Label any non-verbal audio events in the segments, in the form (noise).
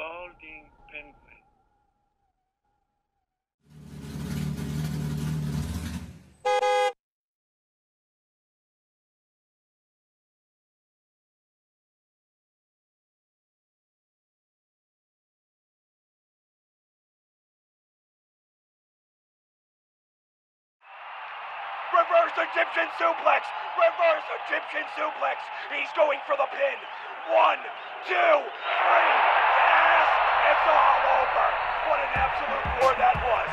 balding penguin. Reverse Egyptian suplex! Reverse Egyptian suplex! He's going for the pin! One, two, three! Yes! It's all over! What an absolute war that was!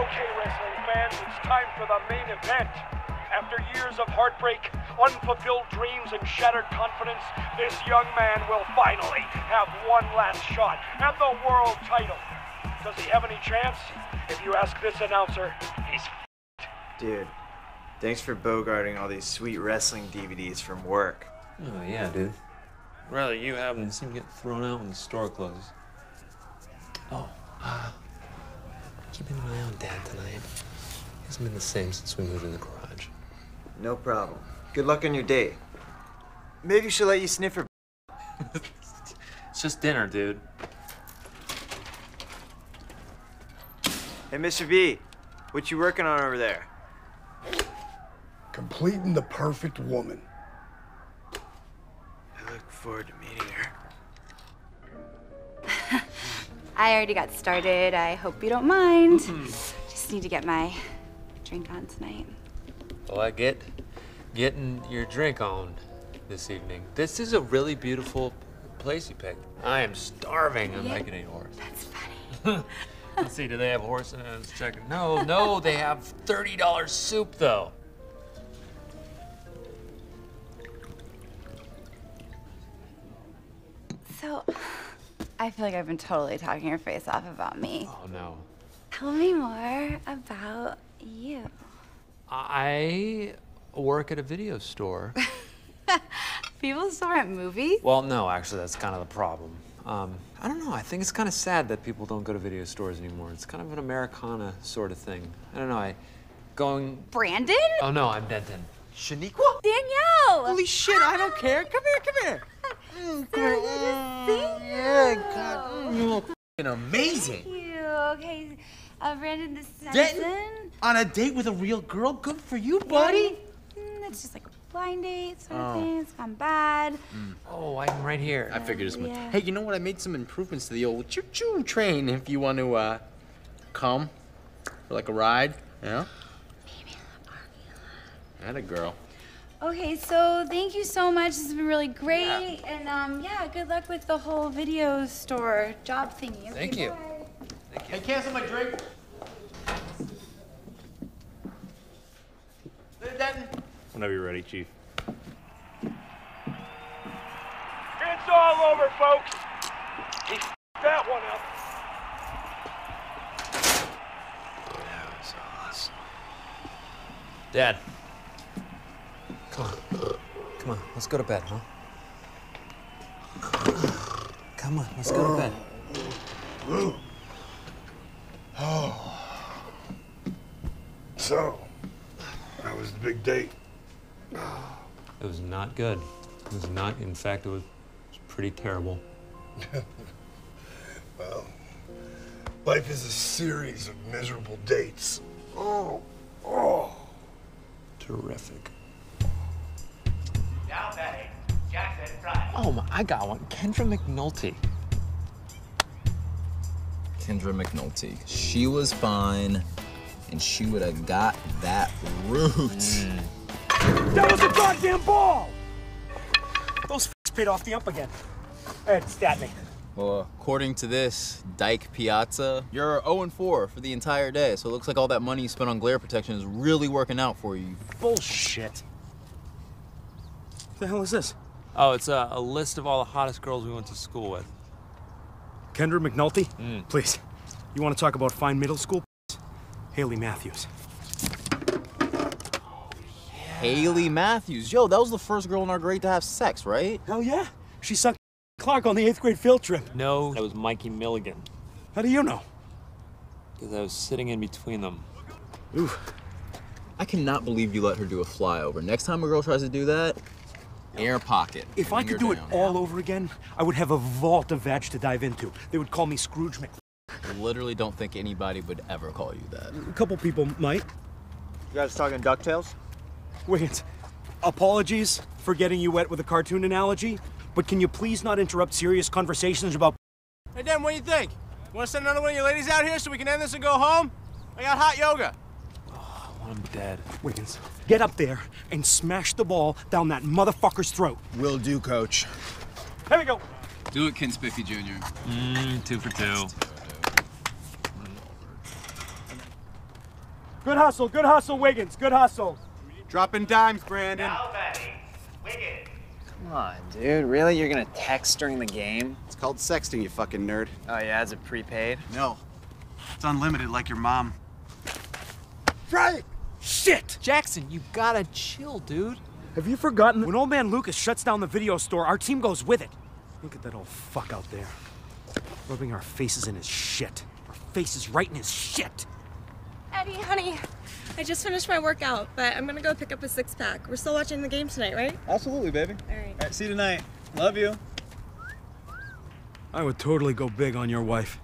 Okay, wrestling fans, it's time for the main event. After years of heartbreak, unfulfilled dreams, and shattered confidence, this young man will finally have one last shot at the world title. Does he have any chance? If you ask this announcer, he's f***ed. Dude, thanks for bogarting all these sweet wrestling DVDs from work. Oh, yeah, dude. Rather you have than seem to get thrown out when the store closes. Oh, uh, keeping an eye on Dad tonight. He hasn't been the same since we moved in the garage. No problem. Good luck on your date. Maybe she'll let you sniff her. (laughs) It's just dinner, dude. Hey, Mr. B, what you working on over there? Completing the perfect woman. I look forward to meeting I already got started. I hope you don't mind. Just need to get my drink on tonight. Well, I get getting your drink on this evening. This is a really beautiful place you picked. I am starving. I'm Yeah. making a horse. That's funny. (laughs) Let's see, do they have horse? Uh, Let's check. it. No, no, they have $30 soup, though. So, I feel like I've been totally talking your face off about me. Oh, no. Tell me more about you. I work at a video store. (laughs) People still rent movies? Well, no, actually, that's kind of the problem. Um, I don't know. I think it's kind of sad that people don't go to video stores anymore. It's kind of an Americana sort of thing. I don't know. I going. Brandon? Oh no, I'm Denton. Shaniqua? Danielle! Holy shit, I don't care. Come here, come here. (laughs) Mm, come here. Mm, yeah, God. Mm, you look f***ing amazing. Thank you. Okay, uh, Brandon, this is Denton? On a date with a real girl? Good for you, buddy. Mm, it's just like a blind date sort of Oh. thing. It's gone bad. Oh, I'm right here. I figured as much. Yeah. Hey, you know what? I made some improvements to the old choo-choo train if you want to, uh, come for like a ride, you know? Had a girl. Okay, so thank you so much. This has been really great. And um, yeah, good luck with the whole video store job thingy. Thank Okay, you. bye. Hey, cancel my drink. Later, Whenever you're ready, Chief. It's all over, folks. He f- that one up. That was awesome. Dad. Come on. Come on. Let's go to bed, huh? Come on. Let's go to bed. Oh. So, that was the big date. It was not good. It was not. In fact, it was, it was pretty terrible. (laughs) Well, life is a series of miserable dates. Oh, oh. Terrific. Now, Betty. Jackson, front. Oh my! I got one. Kendra McNulty. Kendra McNulty. She was fine, and she would have got that root. Mm. That was a goddamn ball! Those f***s paid off the ump again. Ed, stat me. Well, according to this, Dyke Piazza, you're 0 4 for the entire day. So it looks like all that money you spent on glare protection is really working out for you. Bullshit. What the hell is this? Oh, it's a, a list of all the hottest girls we went to school with. Kendra McNulty? Mm. Please. You want to talk about fine middle school? Haley Matthews. Haley Matthews. Yo, that was the first girl in our grade to have sex, right? Hell yeah. She sucked Clark on the eighth grade field trip. No, that was Mikey Milligan. How do you know? Because I was sitting in between them. Oof. I cannot believe you let her do a flyover. Next time a girl tries to do that, Air pocket. If I could you're do it down. all over again, I would have a vault of vag to dive into. They would call me Scrooge Mc. I literally don't think anybody would ever call you that. A couple people might. You guys talking DuckTales? Wait, apologies for getting you wet with a cartoon analogy, but can you please not interrupt serious conversations about Hey, Dan, what do you think? Want to send another one of your ladies out here so we can end this and go home? I got hot yoga. I'm dead. Wiggins? Get up there and smash the ball down that motherfucker's throat. Will do, coach. Here we go. Do it, Ken Griffey Jr. Mm, two for two. Good hustle, good hustle, Wiggins. Good hustle. Dropping dimes, Brandon. wiggins Come on, dude. Really? You're gonna text during the game? It's called sexting, you fucking nerd. Oh yeah, is it prepaid? No. It's unlimited like your mom. Right! Shit! Jackson, you gotta chill, dude. Have you forgotten? When old man Lucas shuts down the video store, our team goes with it. Look at that old fuck out there. Rubbing our faces in his shit. Our faces right in his shit. Eddie, honey, I just finished my workout, but I'm gonna go pick up a six pack. We're still watching the game tonight, right? Absolutely, baby. All right. All right, see you tonight. Love you. I would totally go big on your wife.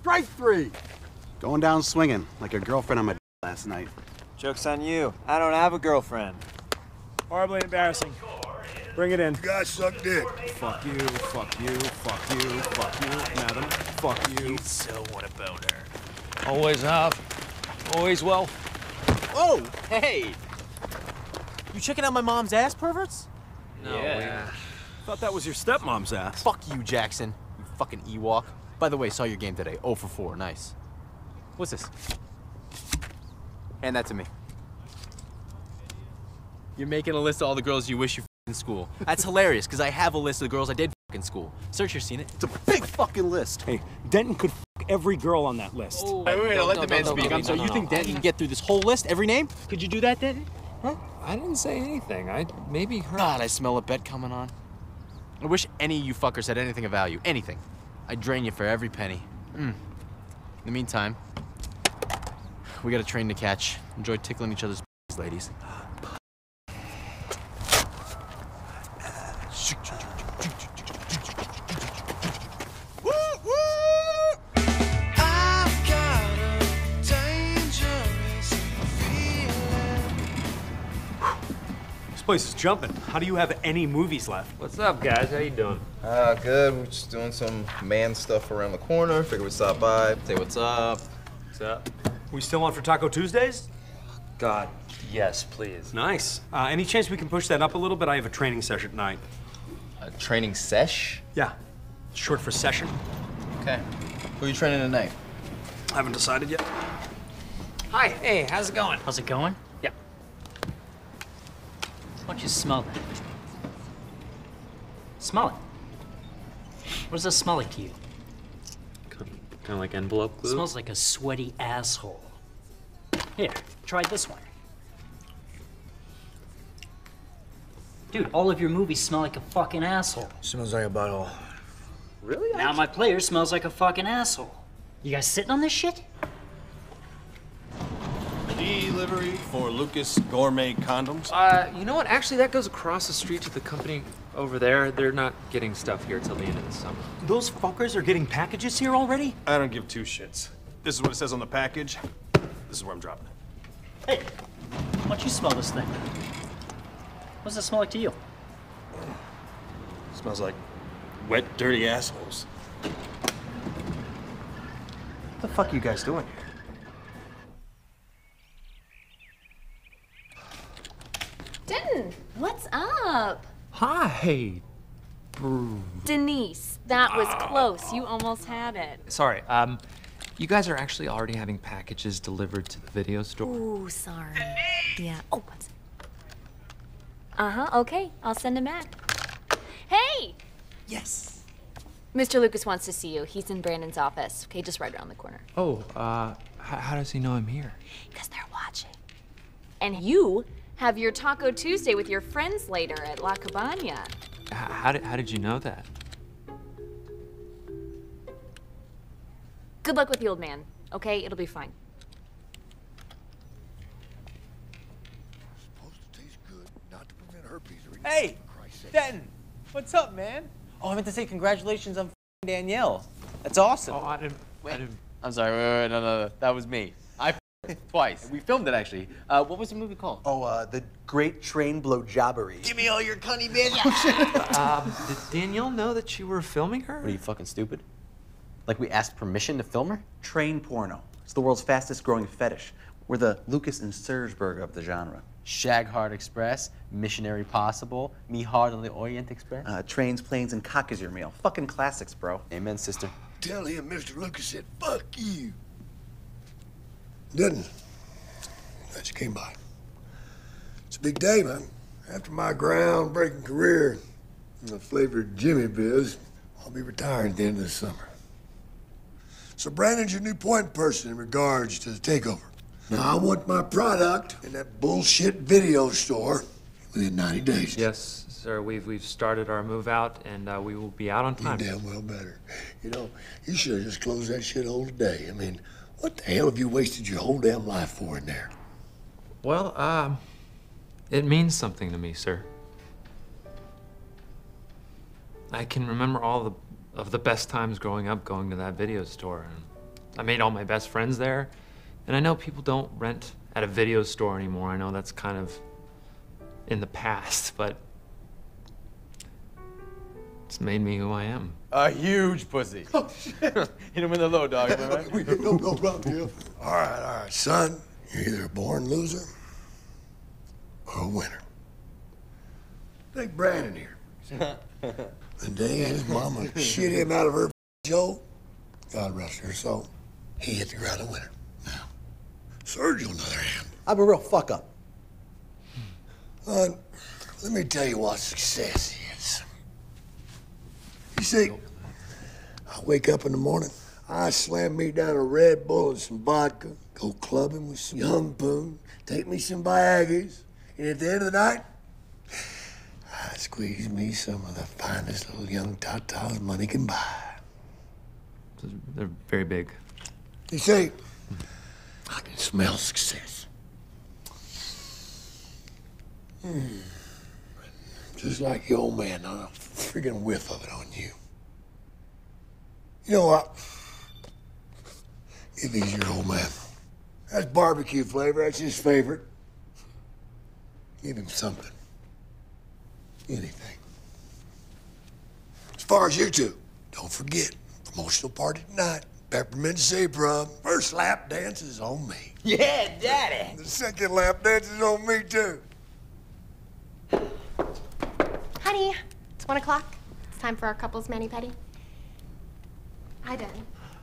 Strike three. Going down swinging like a girlfriend on my last night. Joke's on you. I don't have a girlfriend. Horribly embarrassing. Bring it in. You guys suck dick. Fuck you, fuck you, fuck you, fuck you, madam. Fuck you. You So what about her? Always have. Always will. Oh, hey. You checking out my mom's ass, perverts? No, Yeah. Thought that was your stepmom's ass. Fuck you, Jackson. You fucking Ewok. By the way, saw your game today. 0 for 4. Nice. What's this? Hand that to me. You're making a list of all the girls you wish you in school. That's hilarious, because I have a list of the girls I did in school. Search, you've seen it. It's a big fucking list. Hey, Denton could f every girl on that list. Wait, wait, wait, let the man speak. I'm sorry, you think Denton can get through this whole list, every name? Could you do that, Denton? Huh? I didn't say anything. I maybe her. God, I smell a bet coming on. I wish any of you fuckers had anything of value. Anything. I'd drain you for every penny. Mm. In the meantime, we got a train to catch. Enjoy tickling each other's (laughs) ladies. This place is jumping. How do you have any movies left? What's up, guys? How you doing? Uh, good. We're just doing some man stuff around the corner. Figure we'd stop by, say what's up. What's up? We still on for Taco Tuesdays? God, yes, please. Nice. Uh, any chance we can push that up a little bit? I have a training session tonight. A training sesh? Yeah. Short for session. Okay. Who are you training tonight? I haven't decided yet. Hi. Hey, how's it going? How's it going? Yeah. Why don't you smell that? Smell it. What does this smell like to you? Kind of like envelope It glue. smells like a sweaty asshole. Here, try this one. Dude, all of your movies smell like a fucking asshole. Smells like a butthole. Really? Now my player smells like a fucking asshole. You guys sitting on this shit? Delivery for Lucas Gourmet Condoms. Uh, you know what? Actually, that goes across the street to the company over there. They're not getting stuff here till the end of the summer. Those fuckers are getting packages here already? I don't give two shits. This is what it says on the package. This is where I'm dropping it. Hey, why don't you smell this thing? What does it smell like to you? smells like wet, dirty assholes. What the fuck are you guys doing here? Denton, what's up? Hi. Denise, that was close. You almost had it. Sorry. Um, you guys are actually already having packages delivered to the video store. Ooh, sorry. Yeah. Oh, what's Uh huh. Okay, I'll send him back. Hey! Yes. Mr. Lucas wants to see you. He's in Brandon's office. Okay, just right around the corner. Oh, uh, h- how does he know I'm here? Because they're watching. And you have your Taco Tuesday with your friends later at La Cabana. How did how did you know that? Good luck with the old man, okay? It'll be fine. Supposed to taste good, not to prevent herpes or Hey! Denton. What's up, man? Oh, I meant to say congratulations on Danielle. That's awesome. Oh, I didn't. Wait. I didn't. I'm sorry. Wait, wait, wait, no, no, no. That was me. I f***ed twice. We filmed it actually. Uh, what was the movie called? Oh, uh, the Great Train Blowjobbery. Give me all your cunny bitch. (laughs) um, did Danielle know that you were filming her? What are you fucking stupid? Like we asked permission to film her? Train porno. It's the world's fastest growing fetish. We're the Lucas and Sergeberg of the genre. Shag Hard Express, Missionary Possible, Me Hard on the Orient Express. Uh, trains, planes, and cock is your meal. Fucking classics, bro. Amen, sister. Tell him Mr. Lucas said, fuck you. Didn't. Glad you came by. It's a big day, man. After my groundbreaking career in the flavored Jimmy biz, I'll be retiring at the end of the summer. So Brandon's your new point person in regards to the takeover. Now, I want my product in that bullshit video store within 90 days. Yes, sir. We've we've started our move out, and uh, we will be out on time. You damn well better. You know, you should have just closed that shit hole today. I mean, what the hell have you wasted your whole damn life for in there? Well, um, it means something to me, sir. I can remember all the of the best times growing up going to that video store. And I made all my best friends there. And I know people don't rent at a video store anymore. I know that's kind of in the past, (laughs) but it's made me who I am. A huge pussy. (laughs) Oh, shit. (laughs) Hit him in the low dog, am I right? We no, no problem, yeah. All right, all right, son. You're either a born loser or a winner. Take Brandon here. (laughs) The day his mama shit him out of her Joe, God rest her soul, he hit the ground a winner. Now, Serge, on the other hand, I'm a real fuck up. Son, let me tell you what success is. You see, I wake up in the morning, I slam me down a Red Bull and some vodka, go clubbing with some young poon, take me some Viagas, and at the end of the night, I squeeze me some of the finest little young tatas money can buy. They're very big. You see, I can smell success. Hmm. Just like your old man, a friggin' whiff of it on you. You know what? Give these your old man. That's barbecue flavor. That's his favorite. Give him something. Anything. As far as you two, don't forget, promotional party tonight. Peppermint Zebra. First lap dance is on me. (laughs) Yeah, daddy. The second lap dance is on me, too. Honey, it's one o'clock. It's time for our couple's mani pedi. Hi, Dan.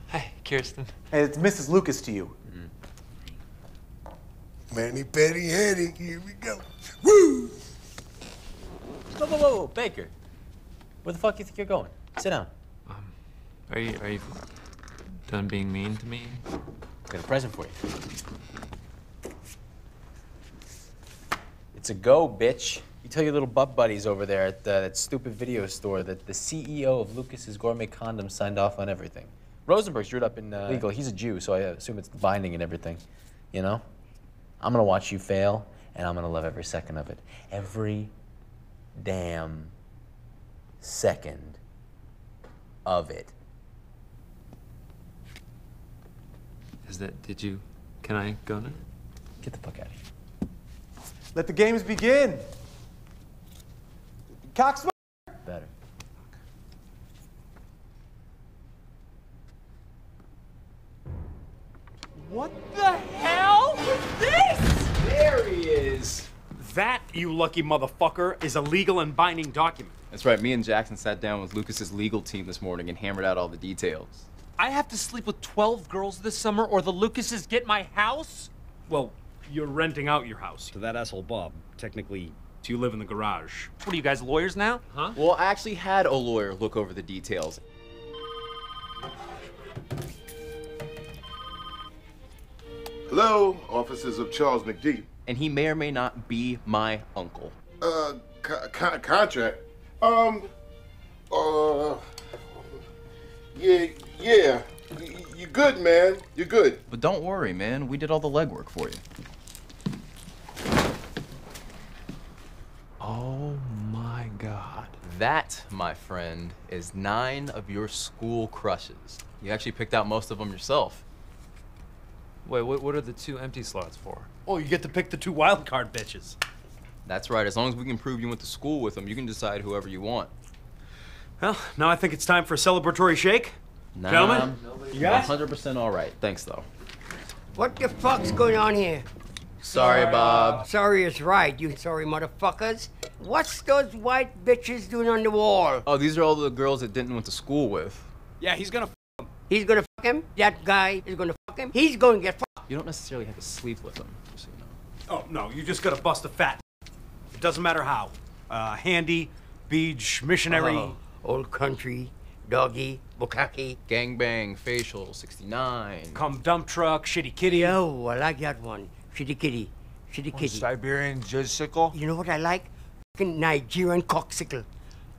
Hi, Kirsten. Hey, it's Mrs. Lucas to you. Manny Petty Hetty, here we go. Woo! Whoa, whoa, whoa, Baker. Where the fuck do you think you're going? Sit down. Um, Are you are you done being mean to me? Got a present for you. It's a go, bitch. You tell your little butt buddies over there at the, that stupid video store that the CEO of Lucas's Gourmet Condoms signed off on everything. Rosenberg screwed up in uh, legal. He's a Jew, so I assume it's binding and everything. You know? I'm gonna watch you fail, and I'm gonna love every second of it. Every damn second of it. Is that? Did you? Can I go now? Get the fuck out of here. Let the games begin. Cox. Better. What the hell was this? There he is. That, you lucky motherfucker, is a legal and binding document. That's right. Me and Jackson sat down with Lucas's legal team this morning and hammered out all the details. I have to sleep with 12 girls this summer or the Lucases get my house? Well, you're renting out your house to that asshole Bob. Technically, do you live in the garage? What are you guys, lawyers now? Huh? Well, I actually had a lawyer look over the details. Hello, officers of Charles McGee. And he may or may not be my uncle. Uh, co- co- contract. Um, uh, yeah, yeah. Y- You good, man? You're good? But don't worry, man. We did all the legwork for you. Oh my God. That, my friend, is nine of your school crushes. You actually picked out most of them yourself. Wait, what, what are the two empty slots for? Oh, you get to pick the two wild card bitches. That's right. As long as we can prove you went to school with them, you can decide whoever you want. Well, now I think it's time for a celebratory shake. Nah, Gentlemen, you guys? 100% all right. Thanks, though. What the fuck's going on here? Sorry, Bob. Sorry is right, you sorry motherfuckers. What's those white bitches doing on the wall? Oh, these are all the girls that didn't went to school with. Yeah, he's gonna. He's gonna fuck him. That guy is gonna fuck him. He's gonna get fucked. You don't necessarily have to sleep with them. Just so you know. Oh no, you just gotta bust a fat. It doesn't matter how. Uh, handy, beach, missionary. Oh, old country, doggy, bukkake. Gangbang, facial, 69. Come dump truck, shitty kitty. Oh, I like that one. Shitty kitty. Shitty kitty. Siberian jizzicle? You know what I like? Fucking Nigerian cocksicle.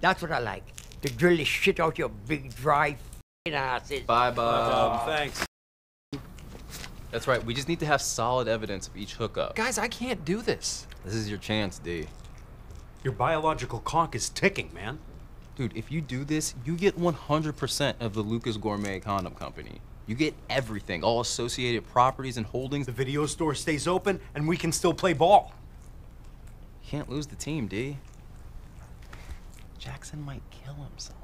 That's what I like. To drill the shit out your big dry f***ing asses. Bye, Bob. thanks. That's right. We just need to have solid evidence of each hookup. Guys, I can't do this. This is your chance, D. Your biological clock is ticking, man. Dude, if you do this, you get 100% of the Lucas Gourmet Condom Company. You get everything, all associated properties and holdings. The video store stays open, and we can still play ball. Can't lose the team, D. Jackson might kill himself.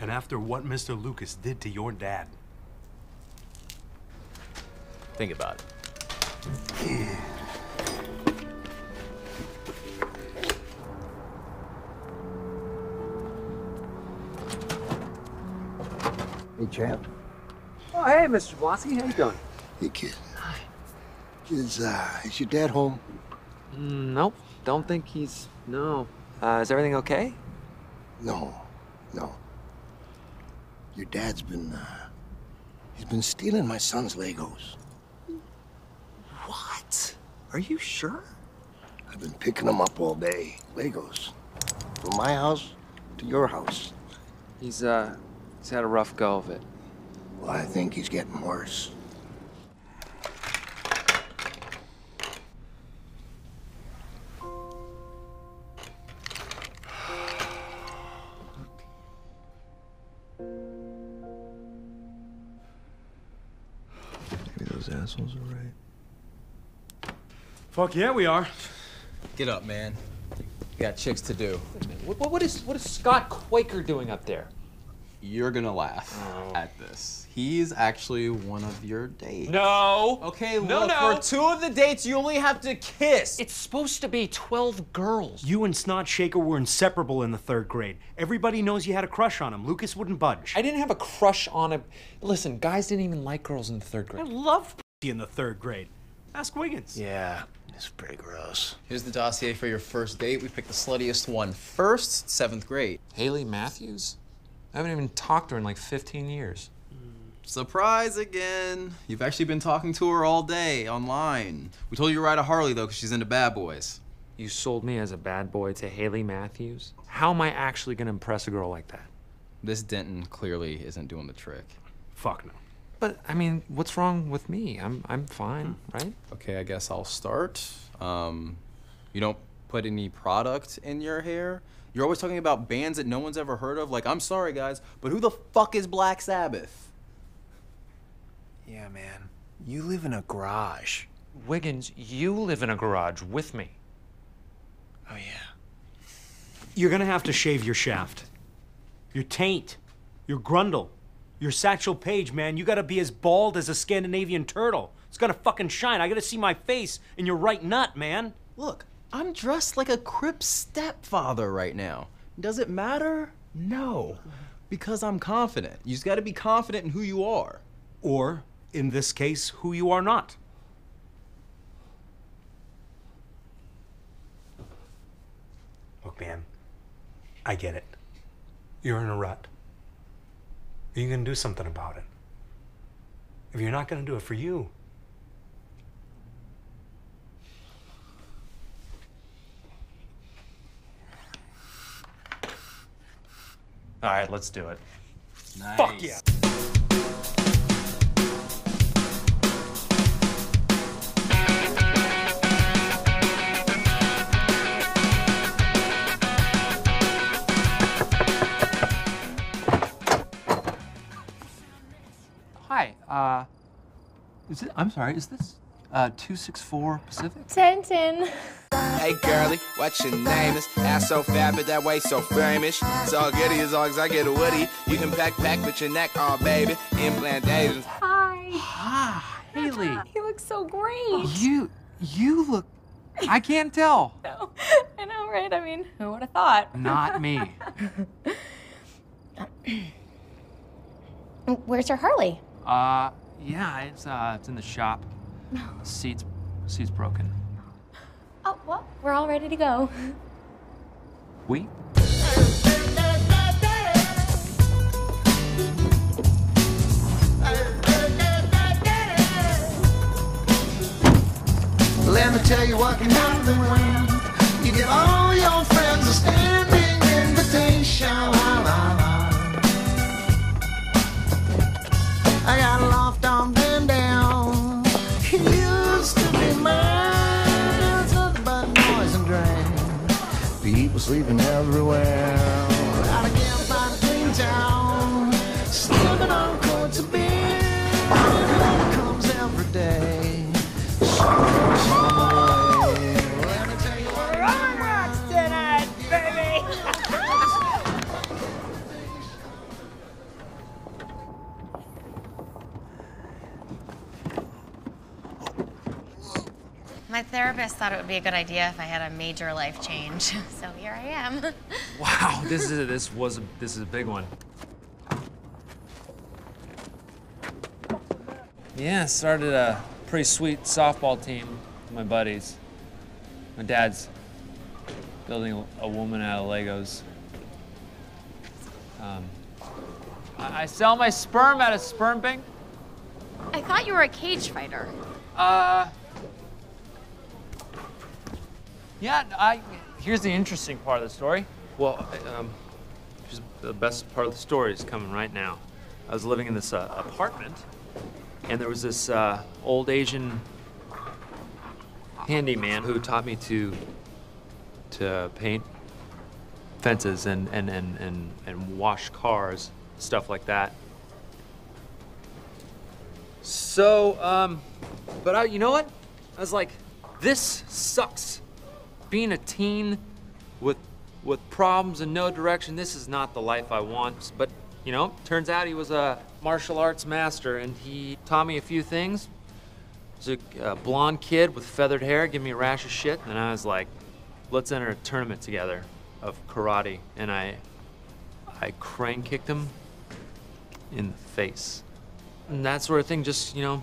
And after what Mr. Lucas did to your dad. Think about it. Hey, champ. Oh, hey, Mr. Blonsky. How you doing? Hey, kid. Hi. Is, uh, is your dad home? Mm, nope. Don't think he's... No. Uh, is everything okay? No, no. Your dad's been, uh, he's been stealing my son's Legos. What? Are you sure? I've been picking them up all day. Legos. From my house to your house. He's, uh, he's had a rough go of it. Well, I think he's getting worse. Maybe those assholes are right. Fuck yeah, we are. Get up, man. You got chicks to do. What, what, what is what is Scott Quaker doing up there? You're gonna laugh oh. at this. He's actually one of your dates. No. Okay, No, look, no. for two of the dates, you only have to kiss. It's supposed to be 12 girls. You and Snot Shaker were inseparable in the third grade. Everybody knows you had a crush on him. Lucas wouldn't budge. I didn't have a crush on him. Listen, guys didn't even like girls in the third grade. I grade. loved in the third grade. Ask Wiggins. Yeah, it's pretty gross. Here's the dossier for your first date. We picked the sluttiest one first, seventh grade. Haley Matthews? I haven't even talked to her in like 15 years. Surprise again. You've actually been talking to her all day online. We told you to ride a Harley though, because she's into bad boys. You sold me as a bad boy to Haley Matthews? How am I actually gonna impress a girl like that? This Denton clearly isn't doing the trick. Fuck no. But I mean, what's wrong with me? I'm I'm fine, right? Okay, I guess I'll start. Um, you don't put any product in your hair. You're always talking about bands that no one's ever heard of. Like, I'm sorry, guys, but who the fuck is Black Sabbath? Yeah, man. You live in a garage. Wiggins, you live in a garage with me. Oh, yeah. You're gonna have to shave your shaft. Your taint. Your grundle. Your Satchel Paige, man. You gotta be as bald as a Scandinavian turtle. It's gotta fucking shine. I gotta see my face in your right nut, man. Look, I'm dressed like a Crip stepfather right now. Does it matter? No. Because I'm confident. You just gotta be confident in who you are. Or, in this case, who you are not. Look, man, I get it. You're in a rut. You gonna do something about it? If you're not gonna do it for you, All right, let's do it. Nice. Fuck yeah. Hi. Uh, is it? I'm sorry. Is this uh 264 Pacific? Tintin. Hey girlie, what's your name is? Ass so fat, but that way so famous. It's all goody as long as I get a woody. You can pack pack with your neck, oh baby. Implantations. Hi. Ah, Haley. You look so great. You you look. I can't tell. No, (laughs) I know, right? I mean, who would have thought? Not me. Where's your Harley? Uh, yeah, it's uh, it's in the shop. Seats, seats broken. Oh, well, we're all ready to go. We? Let me tell you what can happen when you give all your friends a standing Sleeping everywhere. My therapist thought it would be a good idea if I had a major life change, (laughs) so here I am. (laughs) Wow, this is this was a, this is a big one. Yeah, started a pretty sweet softball team with my buddies. My dad's building a woman out of Legos. Um, I, I sell my sperm at a sperm bank. I thought you were a cage fighter. Uh. Yeah, I. Here's the interesting part of the story. Well, um, the best part of the story is coming right now. I was living in this uh, apartment, and there was this uh, old Asian handyman who taught me to to paint fences and and and and, and wash cars, stuff like that. So, um, but I, you know what? I was like, this sucks. Being a teen with with problems and no direction, this is not the life I want. But you know, turns out he was a martial arts master, and he taught me a few things. He was a uh, blonde kid with feathered hair, giving me a rash of shit, and I was like, let's enter a tournament together of karate, and I, I crane kicked him in the face. And that sort of thing just, you know,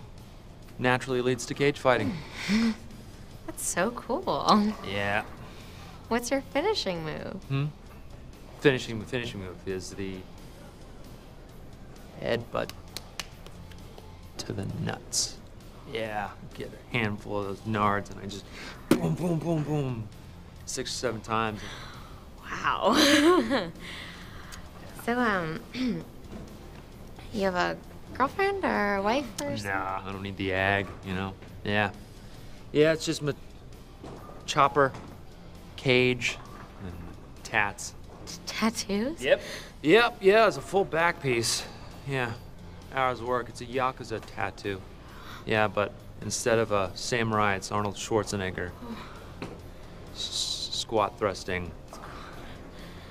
naturally leads to cage fighting. (laughs) That's so cool. Yeah. What's your finishing move? Hmm? Finishing finishing move is the headbutt to the nuts. Yeah, get a handful of those nards and I just boom, boom, boom, boom, six or seven times. Wow. (laughs) so, um, (clears throat) you have a girlfriend or a wife or something? Nah, I don't need the ag, you know? Yeah. Yeah, it's just my chopper, cage, and tats. Tattoos? Yep. Yep, yeah, it's a full back piece. Yeah. Hours of work. It's a Yakuza tattoo. Yeah, but instead of a samurai, it's Arnold Schwarzenegger. S- squat thrusting.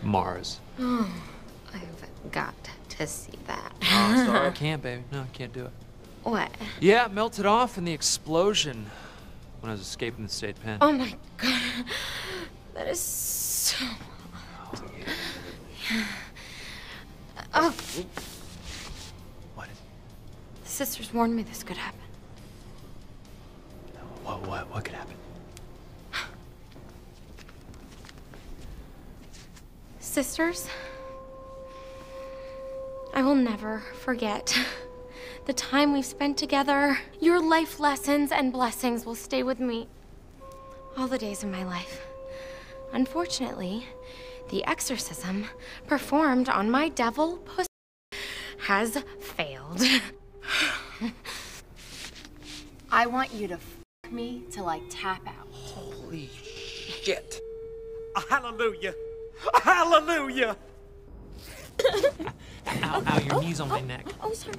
Mars. (sighs) Oh, I've got to see that. Oh, sorry, I (laughs) can't, baby. No, I can't do it. What? Yeah, it melted off in the explosion when I was escaping the state pen. Oh my god. That is so. Oh. What is The sisters warned me this could happen. What, what, what could happen? Sisters, I will never forget the time we've spent together. Your life lessons and blessings will stay with me all the days of my life. Unfortunately, the exorcism performed on my devil pussy has failed. I want you to f me till I tap out. Holy shit. Hallelujah! Hallelujah! Ow, ow, your knee's on my neck. Oh, sorry.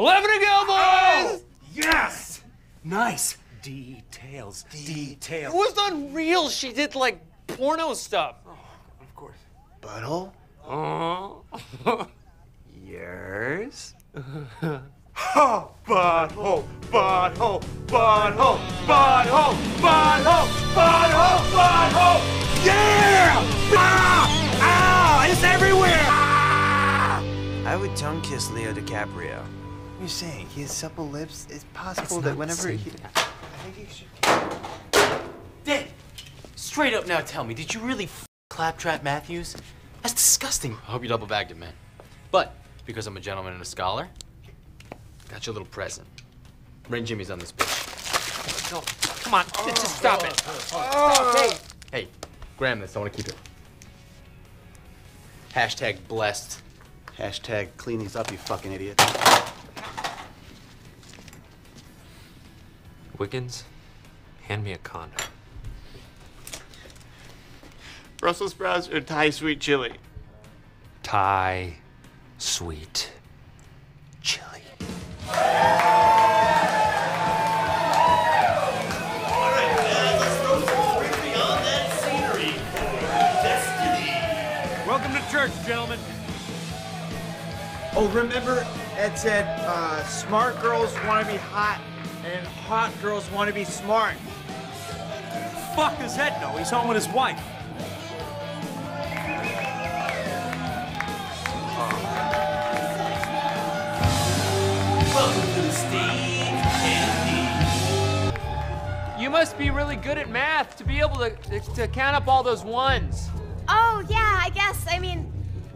11 to go, boys! Yes! Nice. Details. Details. It was unreal. She did like porno stuff. Of course. Butthole? Uh, Yours? Ha! Butthole, butthole, butthole, butthole, butthole, butthole, butthole! Yeah! Ah! Ah! It's everywhere! I would tongue kiss Leo DiCaprio. You're saying he has supple lips? It's possible It's that not whenever the he. same I think he should. Dad, straight up now tell me, did you really f- claptrap Matthews? That's disgusting. I hope you double bagged it, man. But because I'm a gentleman and a scholar, got you a little present. Bring Jimmy's on this bitch. No, come on, just stop it. Stop, hey. Hey, grab this. I want to keep it. Hashtag blessed. Hashtag clean these up, you fucking idiot. Wiggins, hand me a condom. Brussels sprouts or Thai sweet chili? Thai, sweet, chili. Welcome to church, gentlemen. Oh, remember Ed said uh, smart girls want to be hot and hot girls want to be smart. Fuck his head, no. He's home with his wife. Welcome to the stage, You must be really good at math to be able to, to count up all those ones. Oh, yeah, I guess. I mean,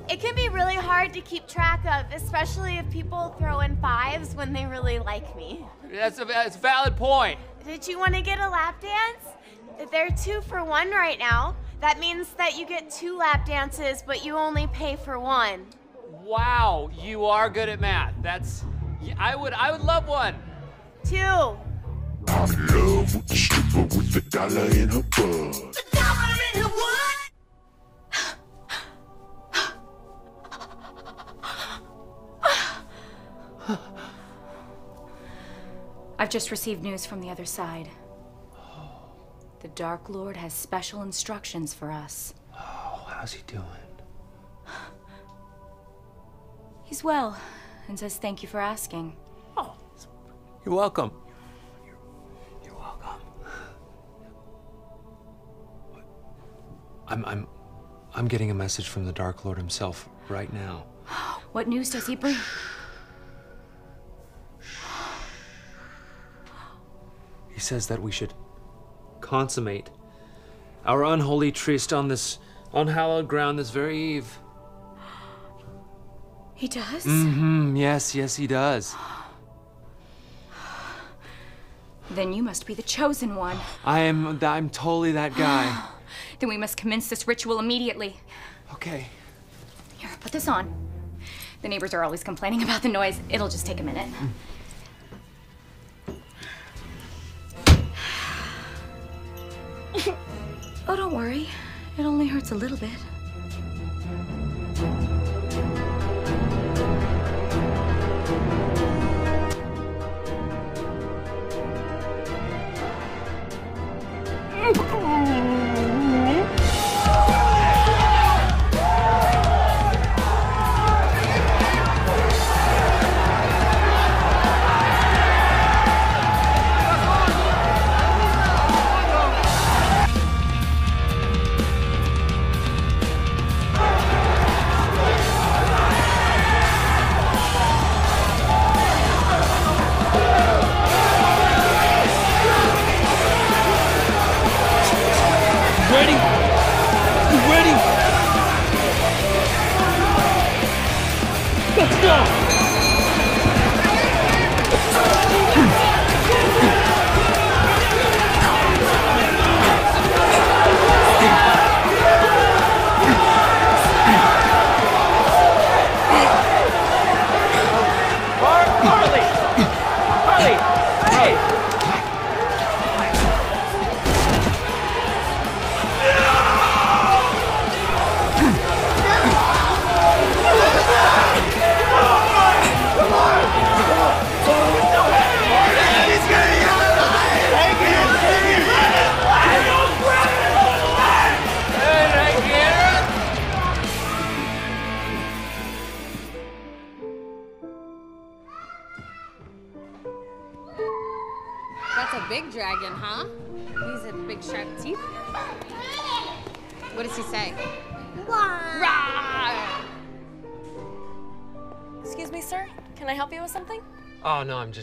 it can be really hard to keep track of, especially if people throw in fives when they really like me. That's a, that's a valid point. Did you want to get a lap dance? They're two for one right now. That means that you get two lap dances, but you only pay for one. Wow, you are good at math. That's, I would, I would love one. Two. I'm in love with the stripper with the dollar in her butt. I've just received news from the other side. The Dark Lord has special instructions for us. Oh, how's he doing? He's well and says thank you for asking. Oh, you're welcome. you're welcome. I'm, I'm, I'm getting a message from the Dark Lord himself right now. What news does he bring? He says that we should consummate our unholy tryst on this unhallowed ground this very eve. He does? Mm-hmm. Yes, yes, he does. Then you must be the chosen one. I am. I'm totally that guy. (gasps) Then we must commence this ritual immediately. Okay. Here, put this on. The neighbors are always complaining about the noise. It'll just take a minute. Oh, don't worry. It only hurts a little bit.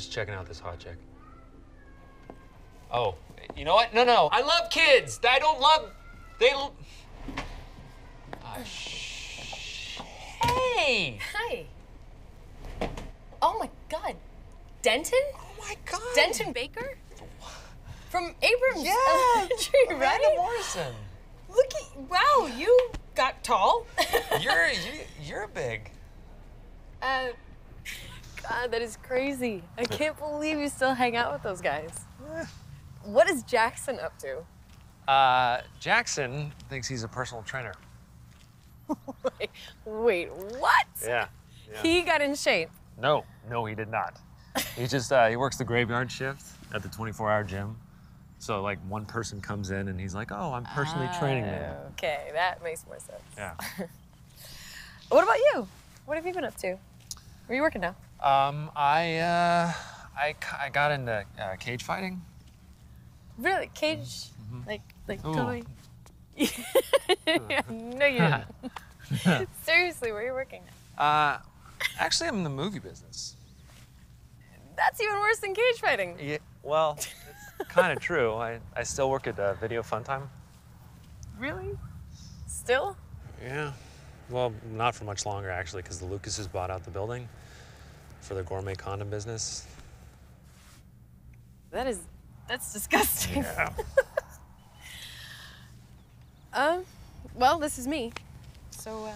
Just checking out this hot chick. Oh, you know what? No, no. I love kids. I don't love. They. l- Ah, shh. Hey! Hi. Oh my God. Denton? Oh my God. Denton Baker? From Abrams Yeah, Elementary, right? Amanda Morrison. Look at wow, you got tall. (laughs) You're you, you're big. Uh, God, that is crazy. I can't believe you still hang out with those guys. What is Jackson up to? Uh, Jackson thinks he's a personal trainer. (laughs) Wait, what? Yeah. yeah. He got in shape. No, no, he did not. He just uh, he works the graveyard shift at the 24-hour gym. So like one person comes in and he's like, "Oh, I'm personally training them." Okay, that makes more sense. Yeah. (laughs) What about you? What have you been up to? Where are you working now? Um, I uh, I, c- I got into uh, cage fighting. Really? Cage? Like, like Ooh. totally? (laughs) no, you didn't. (laughs) (laughs) Seriously, where are you working now? Uh, actually, I'm in the movie business. That's even worse than cage fighting. Yeah, well, it's kind of true. I, I still work at uh, Video Fun Time. Really? Still? Yeah. Well, not for much longer, actually, because the Lucases bought out the building for the gourmet condom business. That is, that's disgusting. Yeah. (laughs) um, well, this is me. So, um,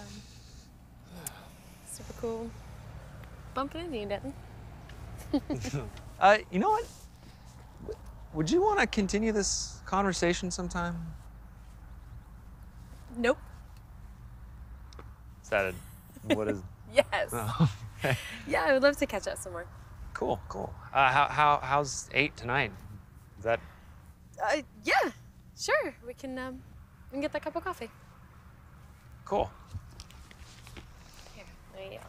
super cool. Bumping into you, Denton. (laughs) uh, you know what? Would you want to continue this conversation sometime? Nope. Is that a, what is? (laughs) Yes. Oh, okay. (laughs) Yeah, I would love to catch up some more. Cool, cool. Uh, how, how, how's eight tonight? Is that Uh, yeah, sure. We can, um, we can get that cup of coffee. cool? Here, let me, um,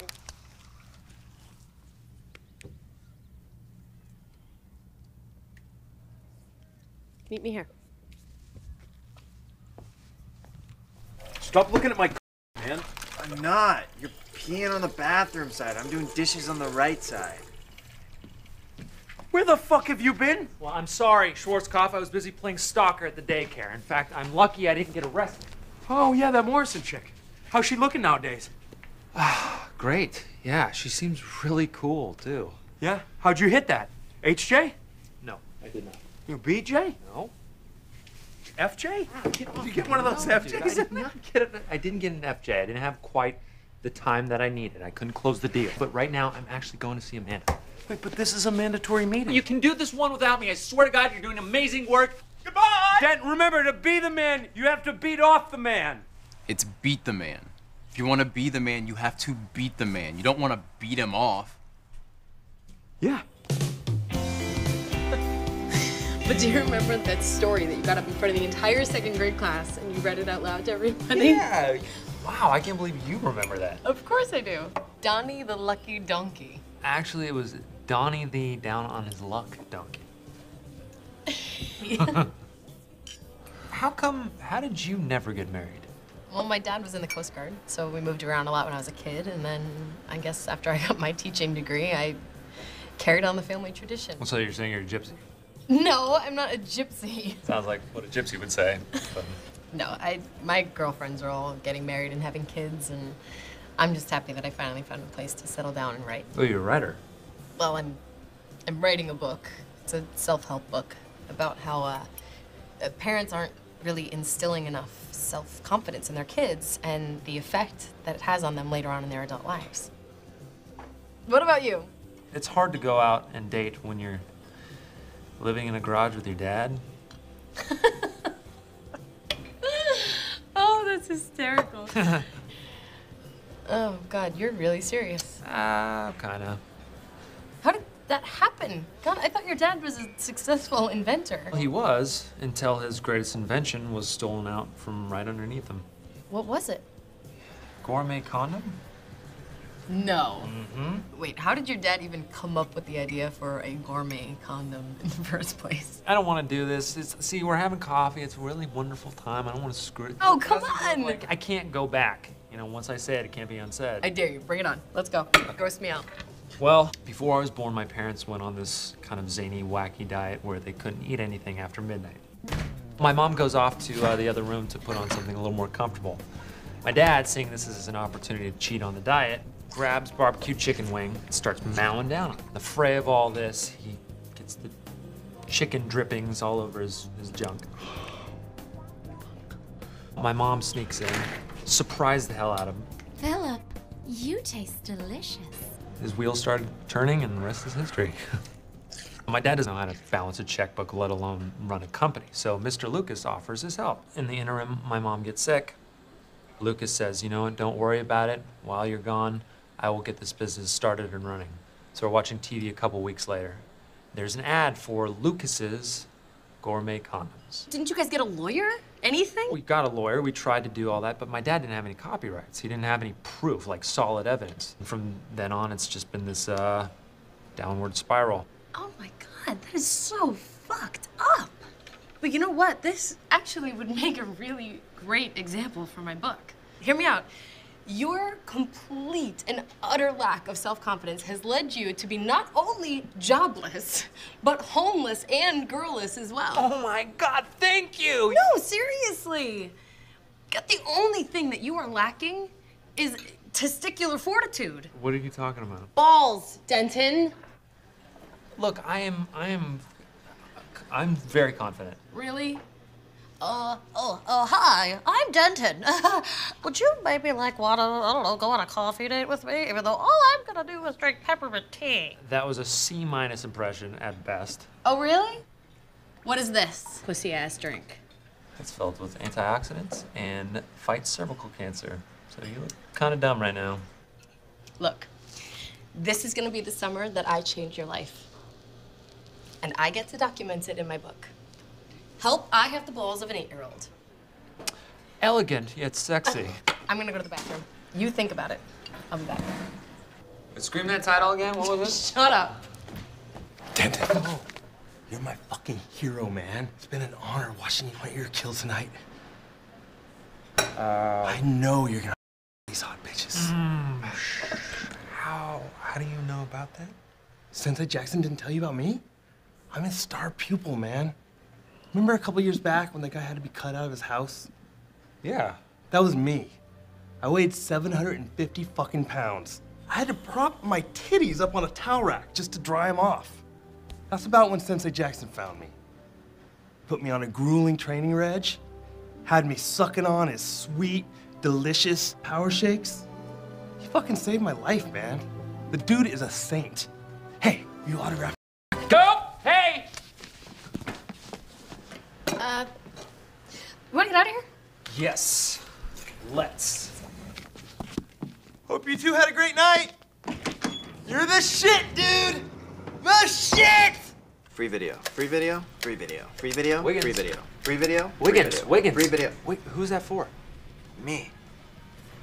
Meet me here. Stop looking at my man. I'm not. You're peeing on the bathroom side. I'm doing dishes on the right side. Where the fuck have you been? Well, I'm sorry, Schwarzkopf. I was busy playing stalker at the daycare. In fact, I'm lucky I didn't get arrested. Oh, yeah, that Morrison chick. How's she looking nowadays? Ah, Great. Yeah, she seems really cool too. Yeah? How'd you hit that? HJ? No, I did not. You BJ? No. FJ? Did you get one of those No, dude, I FJs? did not get it. I didn't get an FJ. I didn't have quite the time that I needed. I couldn't close the deal. But right now, I'm actually going to see Amanda. Wait, but this is a mandatory meeting. You can do this one without me. I swear to God, you're doing amazing work. Goodbye! Dent, remember, to be the man, you have to beat off the man. It's beat the man. If you want to be the man, you have to beat the man. You don't want to beat him off. Yeah. (laughs) But do you remember that story that you got up in front of the entire second grade class and you read it out loud to everybody? Yeah. Wow, I can't believe you remember that. Of course I do. Donnie the Lucky Donkey. Actually, it was Donnie the down on his luck donkey. (laughs) How come? How did you never get married? Well, my dad was in the Coast Guard, so we moved around a lot when I was a kid, and then I guess after (laughs) I got my teaching degree, I carried on the family tradition. So you're saying you're a gypsy? No, I'm not a gypsy. Sounds like what a gypsy would say. (laughs) No, I my girlfriends are all getting married and having kids, and I'm just happy that I finally found a place to settle down and write. oh, you're a writer. Well, I'm I'm writing a book. It's a self-help book about how uh, parents aren't really instilling enough self-confidence in their kids and the effect that it has on them later on in their adult lives. What about you? It's hard to go out and date when you're living in a garage with your dad. (laughs) That's hysterical. (laughs) oh God, you're really serious. Ah, kinda. How did that happen? God, I thought your dad was a successful inventor. Well, he was until his greatest invention was stolen out from right underneath him. What was it? Gourmet condom? No. Mm-hmm. Wait, how did your dad even come up with the idea for a gourmet condom (laughs) in the first place? I don't want to do this. It's, see, we're having coffee. It's a really wonderful time. I don't want to screw it. Oh, come on! Like, I can't go back. You know, once I say it, it can't be unsaid. I dare you. Bring it on. Let's go. Gross me out. Well, before I was born, my parents went on this kind of zany, wacky diet where they couldn't eat anything after midnight. My mom goes off to uh, the other room to put on something a little more comfortable. My dad, seeing this as an opportunity to cheat on the diet, grabs barbecue chicken wing and starts mowing down. The fray of all this, he gets the chicken drippings all over his, his junk. My mom sneaks in, surprised the hell out of him. Philip, you taste delicious. His wheels started turning, and the rest is history. (laughs) My dad doesn't know how to balance a checkbook, let alone run a company. So Mr. Lucas offers his help. In the interim, my mom gets sick. Lucas says, you know what, don't worry about it. While you're gone, I will get this business started and running. So we're watching TV a couple weeks later. There's an ad for Lucas's gourmet condoms. Didn't you guys get a lawyer? Anything? We got a lawyer, we tried to do all that, but my dad didn't have any copyrights. He didn't have any proof, like solid evidence. And from then on, it's just been this uh, downward spiral. Oh my god, that is so fucked up. But you know what? This actually would make a really great example for my book. Hear me out. Your complete and utter lack of self confidence has led you to be not only jobless, but homeless and girlless as well. Oh my god, thank you! No, seriously. God, The only thing that you are lacking is testicular fortitude. What are you talking about? Balls, Denton. Look, I am, I am, I'm very confident. Really? Uh, oh, uh, hi, I'm Denton. (laughs) Would you maybe like want to, I don't know, go on a coffee date with me, even though all I'm gonna do is drink peppermint tea? That was a C minus impression at best. Oh, really? What is this? Pussy ass drink. It's filled with antioxidants and fights cervical cancer. So you look kind of dumb right now. Look, this is gonna be the summer that I change your life. And I get to document it in my book. Help, I have the balls of an eight year old. Elegant yet sexy. (laughs) I'm gonna go to the bathroom. You think about it. I'll be back. Scream that title again. What was it? (laughs) Shut up. Denton. You're my fucking hero, man. It's been an honor watching you. my your kill tonight. Uh, I know you're gonna these hot bitches. Mm. How? How do you know about that? Sensei Jackson didn't tell you about me? I'm his star pupil, man. Remember a couple years back when that guy had to be cut out of his house? Yeah. That was me. I weighed 750 fucking pounds. I had to prop my titties up on a towel rack just to dry them off. That's about when Sensei Jackson found me. Put me on a grueling training reg, had me sucking on his sweet, delicious power shakes. He fucking saved my life, man. The dude is a saint. Hey, you autograph Go! Hey! Uh, you wanna get out of here? Yes. Let's. Hope you two had a great night. You're the shit, dude. The shit. Free video. Free video. Free video. Free video. Wiggins. Free video. Free video. free Wiggins, video, Wiggins. Free video. Wait, who's that for? Me.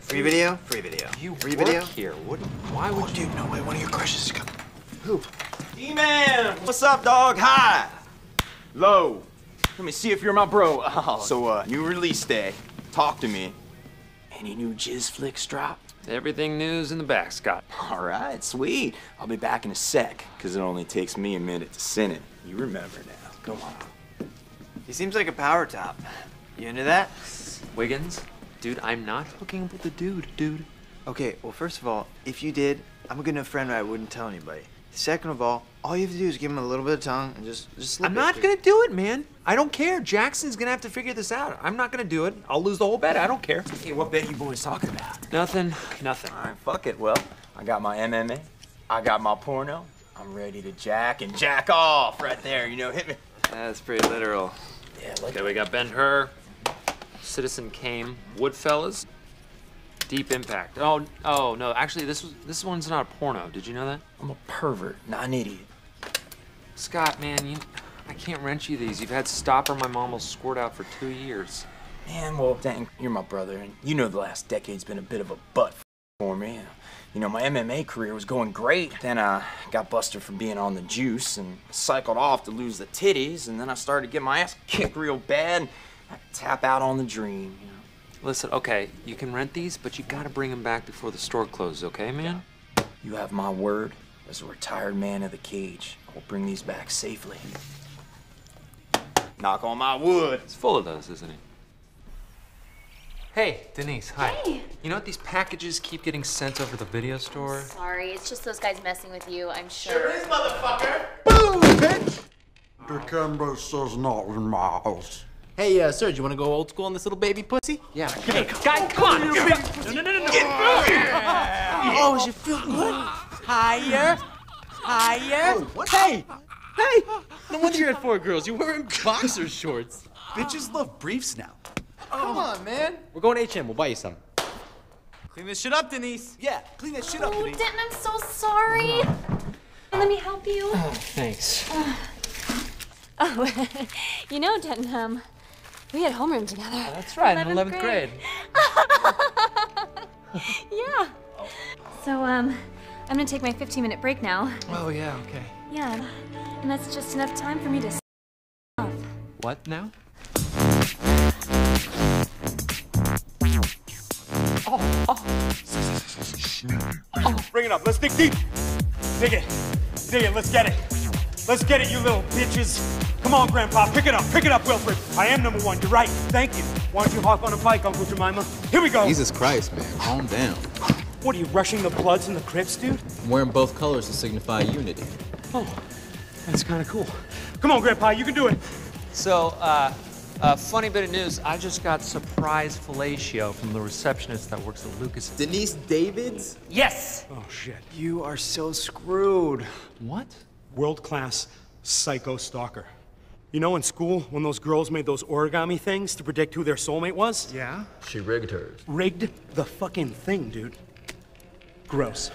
Free video. Free video. You free work video. here. What? Why would you? No way. One of your crushes is coming. Who? E-Man. What's up, dog? Hi. Low. Let me see if you're my bro. (laughs) Oh. So, uh, new release day. Talk to me. Any new jizz flicks dropped? Everything news in the back, Scott. (laughs) All right, sweet. I'll be back in a sec, because it only takes me a minute to send it. You remember now. Come on. He seems like a power top. You into that? Wiggins, dude, I'm not hooking up with a dude, dude. Okay, well, first of all, if you did, I'm a good enough friend where I wouldn't tell anybody. Second of all, all you have to do is give him a little bit of tongue and just just slip I'm it. not gonna do it, man. I don't care. Jackson's gonna have to figure this out. I'm not gonna do it. I'll lose the whole bet. I don't care. Hey, what bet you boys talking about? Nothing. Nothing. All right, fuck it. Well, I got my MMA. I got my porno. I'm ready to jack and jack off right there. You know, hit me. That's pretty literal. Yeah, like Okay, we got Ben Hur, Citizen Kane, Woodfellas, Deep Impact. Oh, oh no, actually, this was this one's not a porno. Did you know that? I'm a pervert, not an idiot. Scott, man, you, I can't rent you these. You've had Stopper, my mom will squirt out for two years. Man, well, dang, you're my brother, and you know the last decade's been a bit of a butt for me. You know, my MMA career was going great. Then I uh, got busted for being on the juice and cycled off to lose the titties. And then I started to get my ass kicked real bad. And I tap out on the dream, you know. Listen, okay, you can rent these, but you gotta bring them back before the store closes, okay, man? You have my word as a retired man of the cage. I will bring these back safely. Knock on my wood. It's full of those, isn't it? Hey, Denise, hi. Hey. You know what these packages keep getting sent over the video store? Sorry, it's just those guys messing with you, I'm sure. motherfucker! Boom, bitch! The camera says not in my house. Hey, uh, Serge, you wanna go old school on this little baby pussy? Yeah. Hey, guy, come on! No, no, no, no, no! Oh, does it feel good? Higher, higher. Hey, hey! No wonder you had four girls. You're wearing boxer shorts. Bitches love briefs now. Come on, man. We're going to H&M. We'll buy you some. Clean this shit up, Denise. Yeah, clean that shit up. Oh, Denton, I'm so sorry. Let me help you. Thanks. (sighs) Oh, (laughs) you know, Denton, um, we had homeroom together. That's right, in 11th grade. (laughs) yeah. So, um, I'm gonna take my 15 minute break now. Oh, yeah, okay. Yeah, and that's just enough time for me to s- off. What now? Oh, oh. Oh, bring it up. Let's dig deep. Dig it. Dig it. Let's get it. Let's get it, you little bitches. Come on, Grandpa. Pick it up. Pick it up, Wilfred. I am number one. You're right. Thank you. Why don't you hop on a bike, Uncle Jemima? Here we go. Jesus Christ, man, calm down. What are you rushing the Bloods and the Crips, dude? I'm wearing both colors to signify unity. Oh, that's kind of cool. Come on, Grandpa. You can do it. So, uh, uh, funny bit of news. I just got surprise fellatio from the receptionist that works at Lucas. Denise Davids? Yes. Oh shit. You are so screwed. What? World class psycho stalker. You know, in school, when those girls made those origami things to predict who their soulmate was? Yeah. She rigged hers. Rigged the fucking thing, dude. Gross.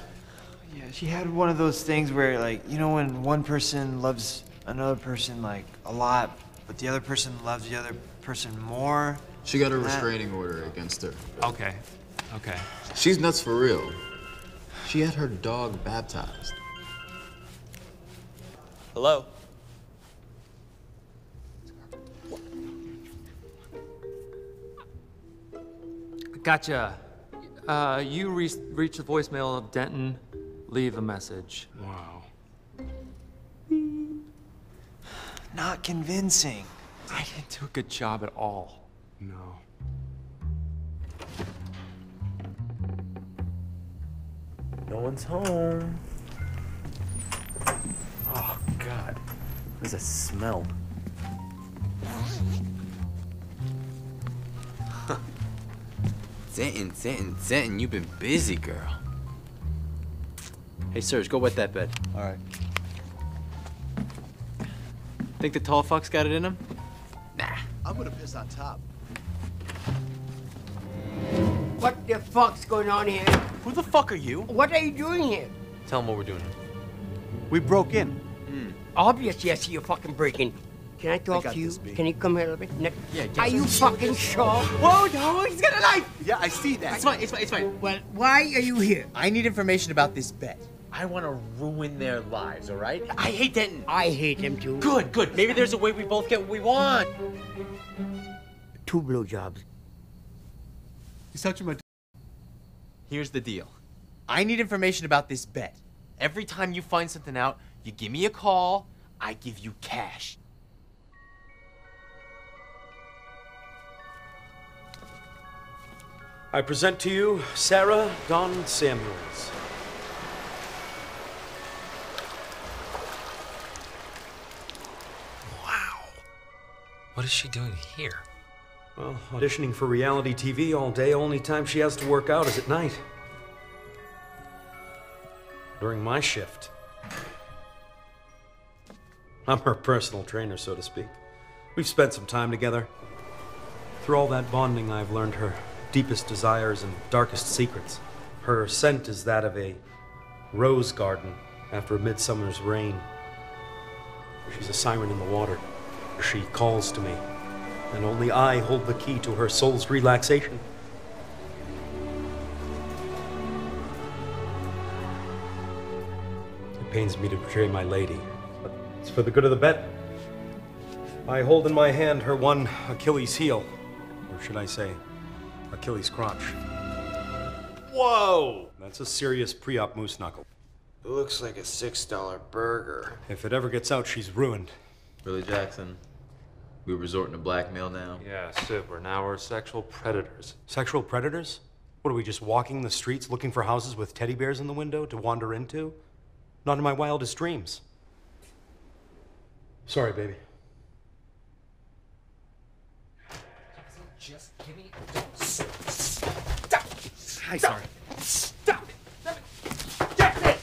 Yeah, she had one of those things where, like, you know, when one person loves another person, like, a lot, but the other person loves the other person more. She got a That- restraining order against her. Okay. Okay. She's nuts for real. She had her dog baptized. Hello? Gotcha. Uh, you re- reach the voicemail of Denton. Leave a message. Wow. Not convincing. I didn't do a good job at all. No. No one's home. Oh, God. What is that smell? Denton, Denton, Denton, you've been busy, girl. Hey, Serge, go wet that bed. All right. Think the tall fuck's got it in him? Nah. I'm gonna piss on top. What the fuck's going on here? Who the fuck are you? What are you doing here? Tell him what we're doing. We broke in. Hmm. Obviously, I see you're fucking breaking. Can I talk got to you? this, Can you come here a little bit? Nick? Yeah, Are you fucking sure? Whoa, no, he's got a knife! Yeah, I see that. It's fine, it's fine, it's fine. Well, why are you here? I need information about this bet. I want to ruin their lives, all right? I hate Denton. I hate him too. Good, good. Maybe there's a way we both get what we want. Two blowjobs. He's touching my. Here's the deal. I need information about this bet. Every time you find something out, you give me a call, I give you cash. I present to you Sarah Don Samuels. Wow. What is she doing here? Well, auditioning for reality TV all day, only time she has to work out is at night. During my shift. I'm her personal trainer, so to speak. We've spent some time together. Through all that bonding, I've learned her deepest desires and darkest secrets. Her scent is that of a rose garden after a midsummer's rain. She's a siren in the water. She calls to me, and only I hold the key to her soul's relaxation. It pains me to betray my lady, but it's for the good of the bet. I hold in my hand her one Achilles heel, or should I say, Achilles crotch. Whoa! That's a serious pre-op moose knuckle. It looks like a $6 burger. If it ever gets out, she's ruined. Really, Jackson? We resorting to blackmail now? Yeah, super. Now we're sexual predators. Sexual predators? What are we just walking the streets looking for houses with teddy bears in the window to wander into? Not in my wildest dreams. Sorry, baby. Just give me. Stop! Hi, sorry. Stop it! Stop it!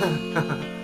Romeo's (laughs)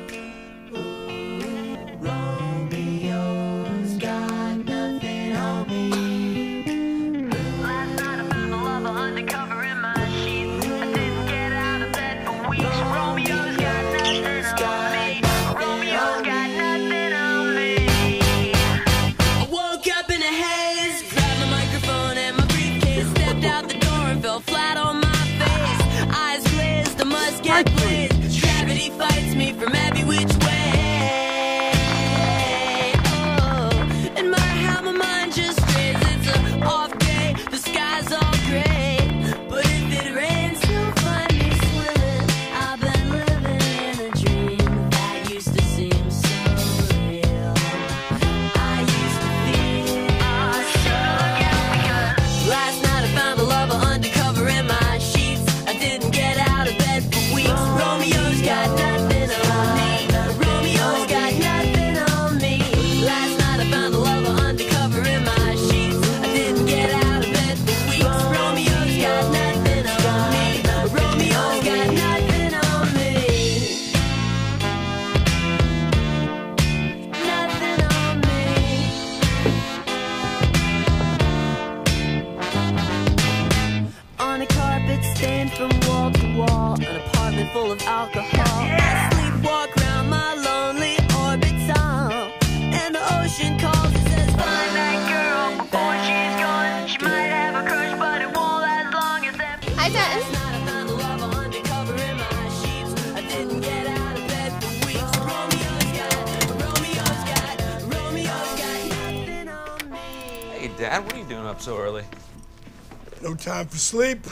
sleep.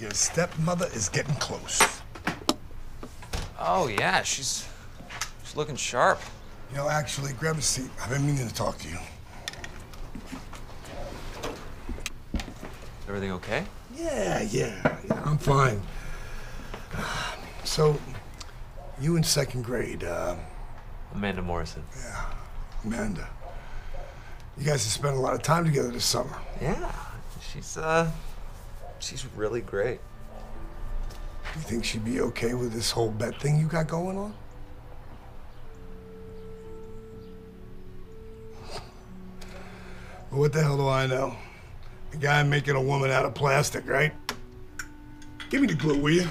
Your stepmother is getting close. Oh, yeah, she's. She's looking sharp. You know, actually, grab a seat. I've been meaning to talk to you. Everything okay? Yeah, yeah, yeah, I'm fine. So, you in second grade, uh, Amanda Morrison. Yeah, Amanda. You guys have spent a lot of time together this summer. Yeah, she's, uh. She's really great. You think she'd be okay with this whole bet thing you got going on? Well, what the hell do I know? A guy making a woman out of plastic, right? Give me the glue, will you?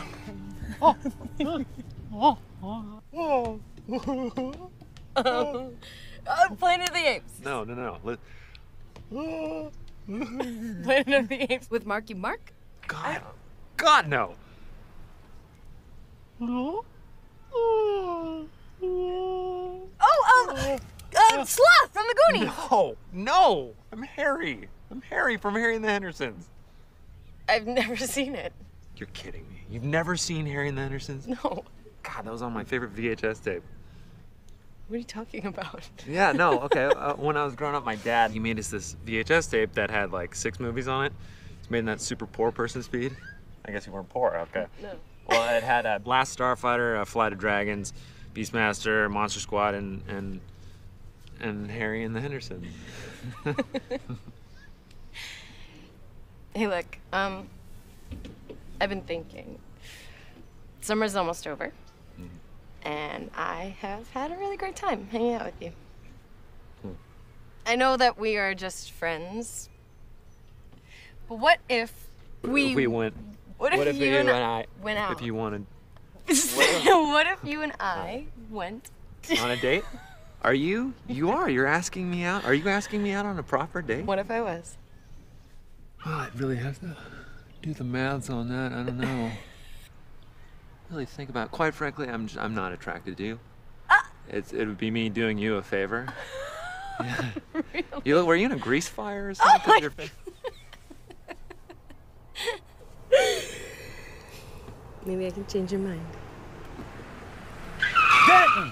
um, uh, Planet of the Apes. No, no, no. Let, Planet of the Apes with Marky Mark. God, God, no. Oh, um, uh, Sloth from the Goonies. No, no. I'm Harry. I'm Harry from Harry and the Hendersons. I've never (laughs) seen it. You're kidding me. You've never seen Harry and the Hendersons? No. God, that was on my favorite VHS tape. What are you talking about? Yeah, no, (laughs) okay. Uh, when I was growing up, my dad, he made us this VHS tape that had like six movies on it. It's made in that super poor person speed. I guess you weren't poor, okay. No. Well, it had uh, (laughs) Last Starfighter, uh, Flight of Dragons, Beastmaster, Monster Squad, and and and Harry and the Hendersons. (laughs) Hey, look, um, I've been thinking. Summer's almost over, and I have had a really great time hanging out with you. Hmm. I know that we are just friends, but what if we? we went. What if you you and and I went out? If you wanted (laughs) what if you and I went? on a date? Are you? You are. You're asking me out. Are you asking me out on a proper date? What if I was? (sighs) Oh, well, I'd really have to do the maths on that. I don't know. (laughs) really think about it. Quite frankly, I'm, just, I'm not attracted to you. Ah! It's, it would be me doing you a favor. (laughs) Yeah. You look, were you in a grease fire or oh something? your face- Maybe I can change your mind. Denton!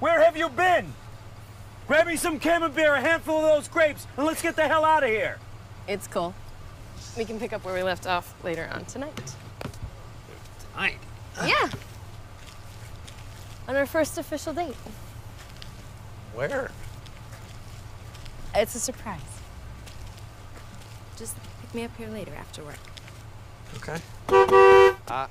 Where have you been? Grab me some camembert, a handful of those grapes, and let's get the hell out of here. It's cool. We can pick up where we left off later on tonight. Tonight? Yeah. On our first official date. Where? It's a surprise. Just pick me up here later after work. Okay. Uh,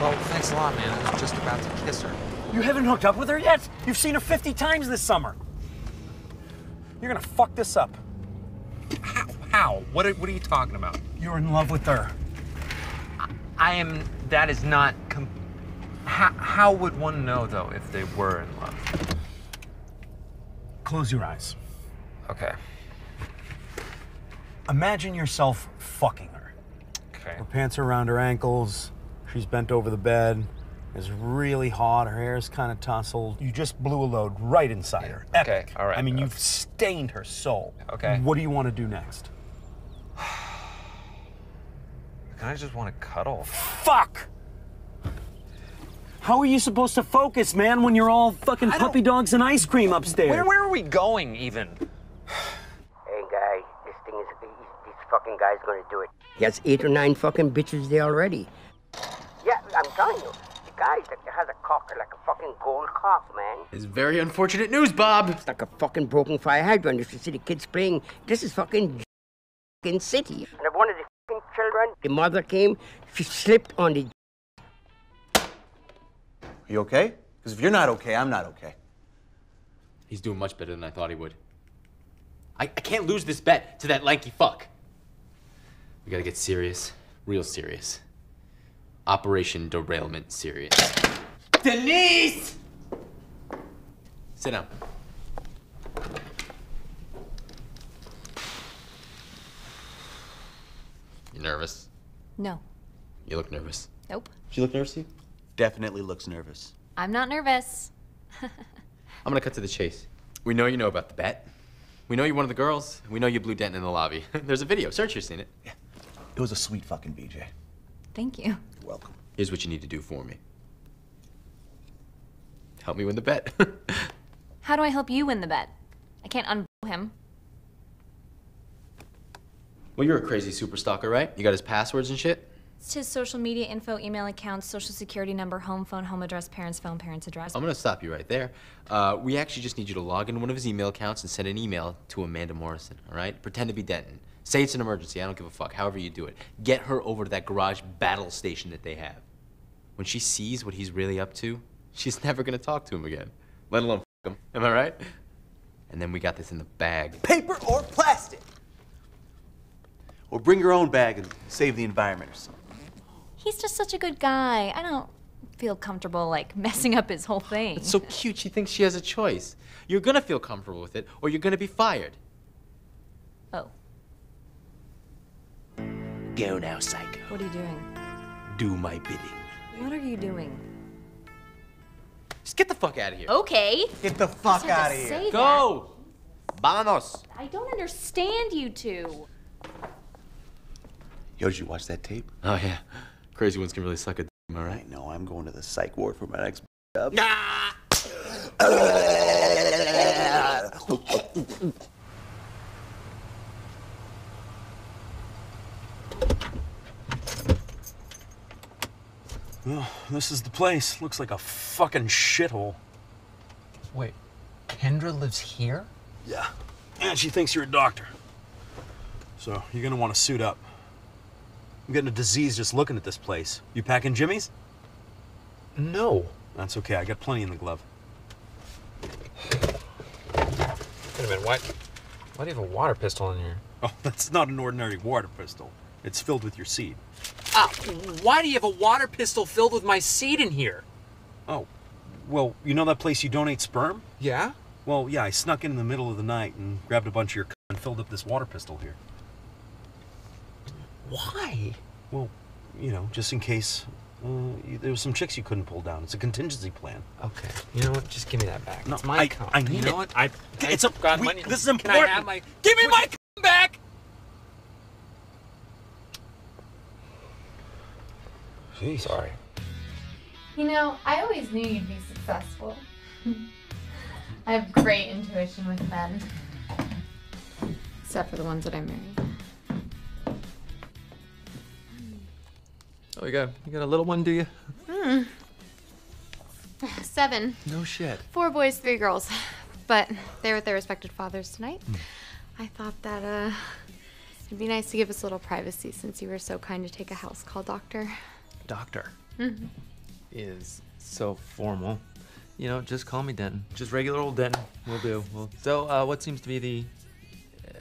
Well, thanks a lot, man. I was just about to kiss her. you haven't hooked up with her yet? You've seen her 50 times this summer. You're gonna fuck this up. How? What are, what are you talking about? You're in love with her. I am. That is not. Com- how, how would one know, though, if they were in love? Close your eyes. Okay. Imagine yourself fucking her. Okay. Her pants are around her ankles. She's bent over the bed. It's really hot. Her hair's kind of tousled. You just blew a load right inside her. Okay, all right, I mean, uh, you've stained her soul. Okay. What do you want to do next? (sighs) Can I just want to cuddle? Fuck! How are you supposed to focus, man, when you're all fucking puppy dogs and ice cream upstairs? Where, where are we going, even? Hey, guy, this thing is. This fucking guy's gonna do it. He has eight or nine fucking bitches there already. Yeah, I'm telling you. The guy that has a cock like a fucking gold cock, man. It's very unfortunate news, Bob. It's like a fucking broken fire hydrant. If you see the kids playing, this is fucking (laughs) fucking city. And one of the fucking children, the mother came, she slipped on the Are you okay? Because if you're not okay, I'm not okay. He's doing much better than I thought he would. I, I can't lose this bet to that lanky fuck. We gotta get serious. Real serious. Operation Derailment serious. Denise! Sit down. You nervous? No. You look nervous. Nope. She look nervous to you? Definitely looks nervous. I'm not nervous. (laughs) I'm gonna cut to the chase. We know you know about the bet. We know you're one of the girls. We know you blew Denton in the lobby. (laughs) There's a video. Serge, you've seen it. Yeah. It was a sweet fucking BJ. Thank you. You're welcome. Here's what you need to do for me. Help me win the bet. (laughs) How do I help you win the bet? I can't unblow him. well, you're a crazy super stalker, right? You got his passwords and shit? It's his social media info, email accounts, social security number, home phone, home address, parents' phone, parents' address. I'm gonna stop you right there. Uh, we actually just need you to log into one of his email accounts and send an email to Amanda Morrison, all right? Pretend to be Denton. Say it's an emergency. I don't give a fuck. However you do it. Get her over to that garage battle station that they have. When she sees what he's really up to, she's (laughs) never gonna talk to him again, let alone fuck (laughs) him. Am I right? And then we got this in the bag. Paper or plastic? Or bring your own bag and save the environment or something. He's just such a good guy. I don't feel comfortable, like, (laughs) messing up his whole thing. It's so cute. She thinks she has a choice. You're gonna feel comfortable with it, or you're gonna be fired. Oh. Go now, psycho. What are you doing? Do my bidding. What are you doing? Just get the fuck out of here. Okay. Get the fuck out of here. Go! Vamonos. I don't understand you two. Yo, did you watch that tape? Oh, yeah. Crazy ones can really suck a d- am I right? I know, I'm going to the psych ward for my next up. Well, this is the place. Looks like a fucking shithole. Wait, Kendra lives here? Yeah. And she thinks you're a doctor. So you're gonna want to suit up. I'm getting a disease just looking at this place. You packing Jimmy's? No. That's okay. I got plenty in the glove. Wait a minute, why, why do you have a water pistol in here? Oh, (laughs) that's not an ordinary water pistol. It's filled with your seed. Ah, why do you have a water pistol filled with my seed in here? Oh, Well, you know that place you donate sperm? Yeah? Well, yeah, I snuck in in the middle of the night and grabbed a bunch of your c- and filled up this water pistol here. Why? Well, you know, just in case uh, you- there was some chicks you couldn't pull down. It's a contingency plan. Okay. You know what? Just give me that back. No, it's my I- cum. I need you know it. what? I, It's I a- got we- money. this is important. Can I important. have my? Give me my cum back. Jeez. Sorry. You know, I always knew you'd be successful. (laughs) I have great intuition with men. Except for the ones that I married. Oh, you got you got a little one, do you? Hmm. Seven. No shit. Four boys, three girls. But they're with their respected fathers tonight. I thought that uh it'd be nice to give us a little privacy since you were so kind to take a house call doctor. Doctor Mhm. is so formal. You know, just call me Denton. Just regular old Denton. We'll do. We'll. So, uh, what seems to be the uh,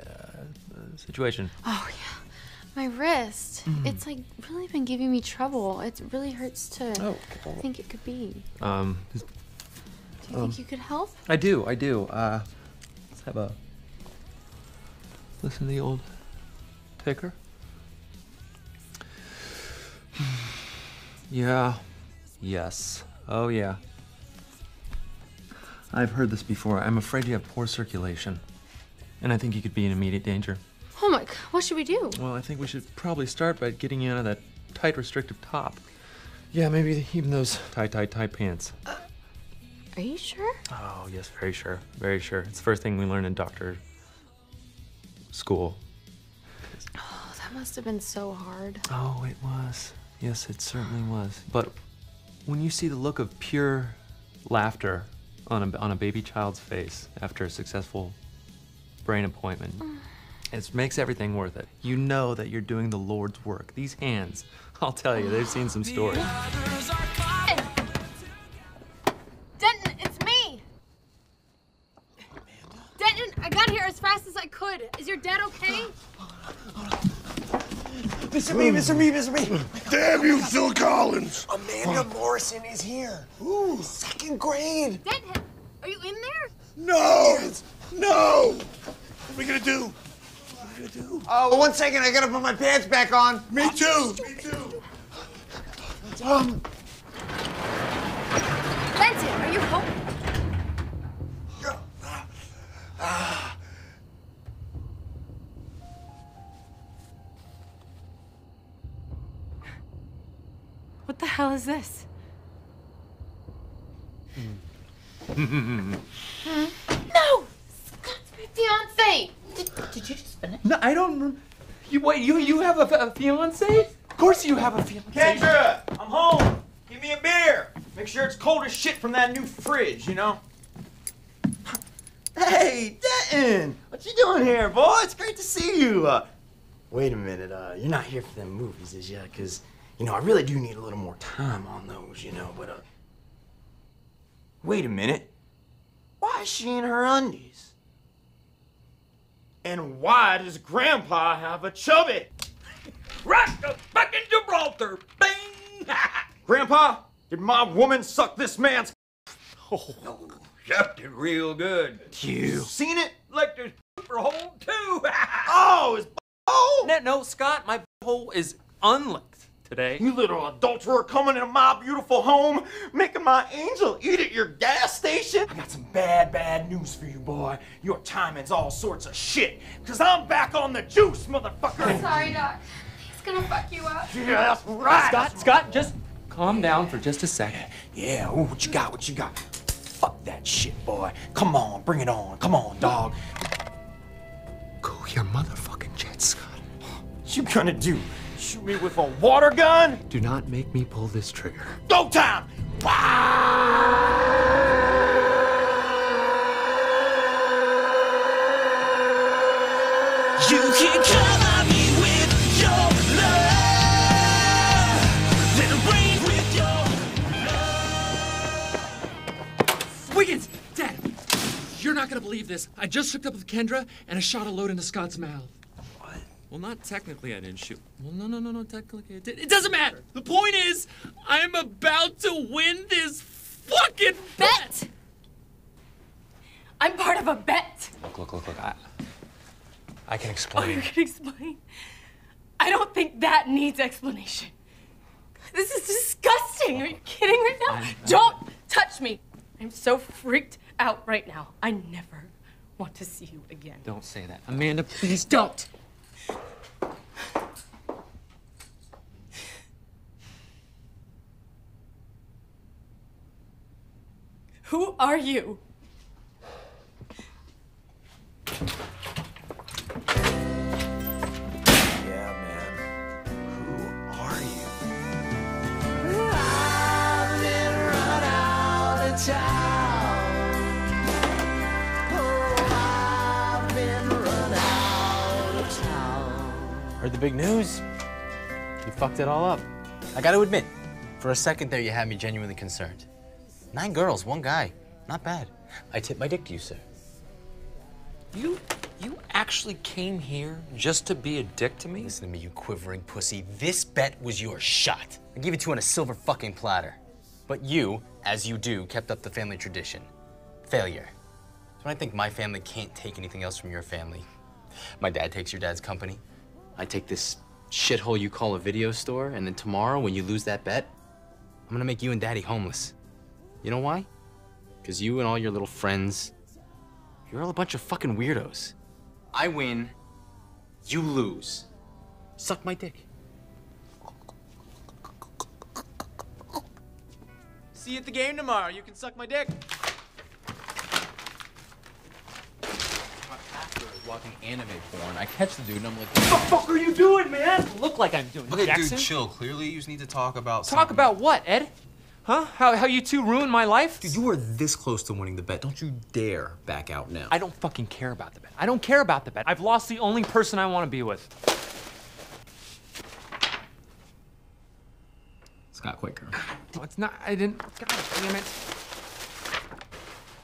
uh, situation? Oh yeah. My wrist. Mm. It's like really been giving me trouble. It really hurts to Oh, think it could be. Um, Do you Um, think you could help? I do. I do. Uh, let's have a listen to the old ticker. (sighs) Yeah. Yes. Oh yeah. I've heard this before. I'm afraid you have poor circulation, and I think you could be in immediate danger. Oh my god, what should we do? Well, I think we should probably start by getting you out of that tight, restrictive top. Yeah, maybe even those tight, tight, tight pants. Uh, are you sure? Oh, yes, very sure. Very sure. It's the first thing we learn in doctor school. Oh, that must have been so hard. Oh, it was. Yes, it certainly was. But when you see the look of pure laughter on a, on a baby child's face after a successful brain appointment, mm. It makes everything worth it. You know that you're doing the Lord's work. These hands, (laughs) I'll tell you, they've seen some stories. Denton, it's me! Amanda? Denton, I got here as fast as I could. Is your dad okay? Mr. Me, Mr. Me, Mr. Me. Damn you, Phil Collins. Amanda Morrison is here. Ooh, second grade. Denton, are you in there? No! No! What are we gonna do? What are we gonna do? Oh, one second. I gotta put my pants back on. Me too. Me too. Um, Denton, are you home? What the hell is this? (laughs) No! Scott's my fiance! Did, did you just finish? No, I don't. You wait. You you have a, a fiance? Of course you have a fiance. Kendra, I'm home. Give me a beer. Make sure it's cold as shit from that new fridge, you know? (laughs) Hey, Denton! What you doing here, boy? It's great to see you. Uh, Wait a minute, uh, you're not here for them movies, is ya? Cause, you know, I really do need a little more time on those, you know, but, uh. wait a minute. Why is she in her undies? And why does Grandpa have a chubby? Right the fucking Gibraltar! Bing! (laughs) Grandpa, did my woman suck this man's? Oh, sucked it real good. You seen it? Like there's for hole too. (laughs) oh, it's oh. No, no, Scott, my hole is unlicked today. You little adulterer coming into my beautiful home, making my angel eat at your gas station. I got some bad, bad news for you, boy. Your timing's all sorts of shit. Cause I'm back on the juice, motherfucker. I'm sorry, Doc. He's gonna fuck you up. Yeah, that's right. Scott, Scott, just calm down for just a second. Yeah, ooh, what you got? What you got? Fuck that shit, boy. Come on, bring it on. Come on, dog. Go your motherfucking jet, Scott. What you gonna do? Shoot me with a water gun? Do not make me pull this trigger. Go time! You can cover me with your love. Then rain with your Wiggins! Dad! You're not gonna believe this. I just hooked up with Kendra and I shot a load into Scott's mouth. Well, not technically I didn't shoot. Well, no, no, no, no, technically I did. It doesn't matter. The point is, I'm about to win this fucking bet. bet. I'm part of a bet. Look, look, look, look. I, I can oh, explain. Oh, you can explain. I don't think that needs explanation. This is disgusting. Are you kidding right now? I, I, don't touch me. I'm so freaked out right now. I never want to see you again. Don't say that. Amanda, please don't. don't. Who are you? Heard the big news? You fucked it all up. I gotta admit, for a second there, you had me genuinely concerned. Nine girls, one guy. Not bad. I tip my dick to you, sir. You, you actually came here just to be a dick to me? Listen to me, you quivering pussy. This bet was your shot. I gave it to you on a silver fucking platter. But you, as you do, kept up the family tradition. Failure. So I think my family can't take anything else from your family, my dad takes your dad's company. I take this shithole you call a video store, and then tomorrow, when you lose that bet, I'm gonna make you and daddy homeless. You know why? Because you and all your little friends, you're all a bunch of fucking weirdos. I win, you lose. Suck my dick. See you at the game tomorrow. You can suck my dick. Watching anime porn, I catch the dude and I'm like, What the fuck are you doing, man? Look like I'm doing. okay, Jackson. dude, chill. Clearly, you just need to talk about. Talk about what, Ed? Huh? How, how you two ruined my life? Dude, you were this close to winning the bet. Don't you dare back out now. I don't fucking care about the bet. I don't care about the bet. I've lost the only person I want to be with. Scott Quaker. No, it's not. I didn't. God damn it.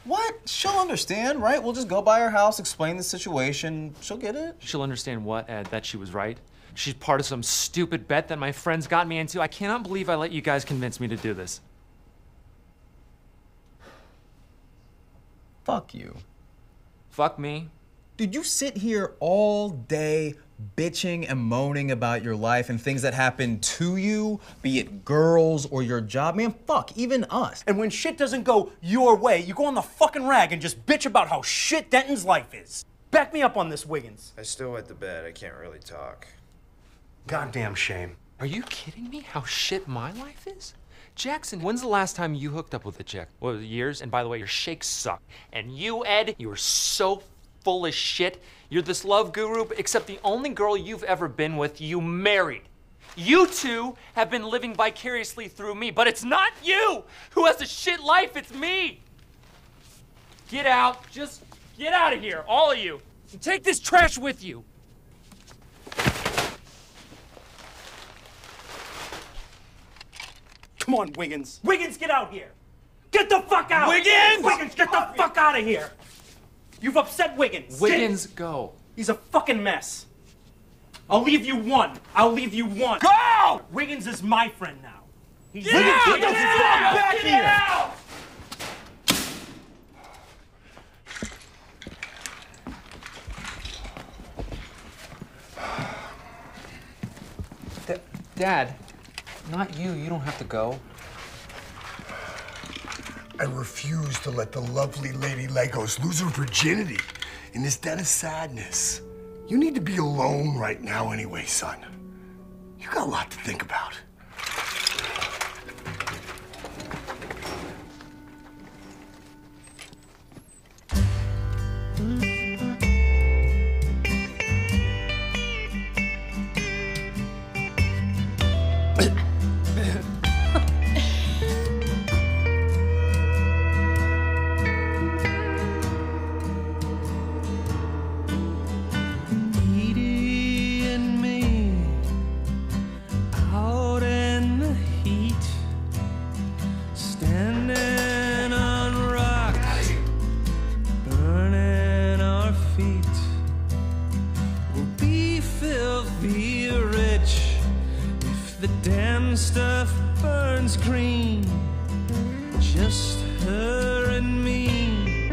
What? She'll understand, right? We'll just go by her house, explain the situation. She'll get it. She'll understand what, Ed? That she was right. She's part of some stupid bet that my friends got me into. I cannot believe I let you guys convince me to do this. Fuck you. Fuck me. Dude, you sit here all day bitching and moaning about your life and things that happen to you, be it girls or your job. Man, fuck, even us. And when shit doesn't go your way, you go on the fucking rag and just bitch about how shit Denton's life is. Back me up on this, Wiggins. I still wet the bed. I can't really talk. Goddamn shame. Are you kidding me? How shit my life is? Jackson, when's the last time you hooked up with a chick? What, years? And by the way, your shakes suck. And you, Ed, you are so full of shit. You're this love guru, except the only girl you've ever been with, you married. You two have been living vicariously through me, but it's not you who has a shit life, it's me. Get out. Just get out of here, all of you. And take this trash with you. Come on, Wiggins. Wiggins, get out here. Get the fuck out. Wiggins! Wiggins, get the fuck out of here. You've upset Wiggins. Wiggins, go. He's a fucking mess. I'll leave you one. I'll leave you one. Go! Wiggins is my friend now. He's Get out! Wiggins, Get Wiggins, out! back Get here. out! Dad, not you. You don't have to go. I refuse to let the lovely Lady Legos lose her virginity in this den of sadness. You need to be alone right now anyway, son. You got a lot to think about. stuff burns green. Just her and me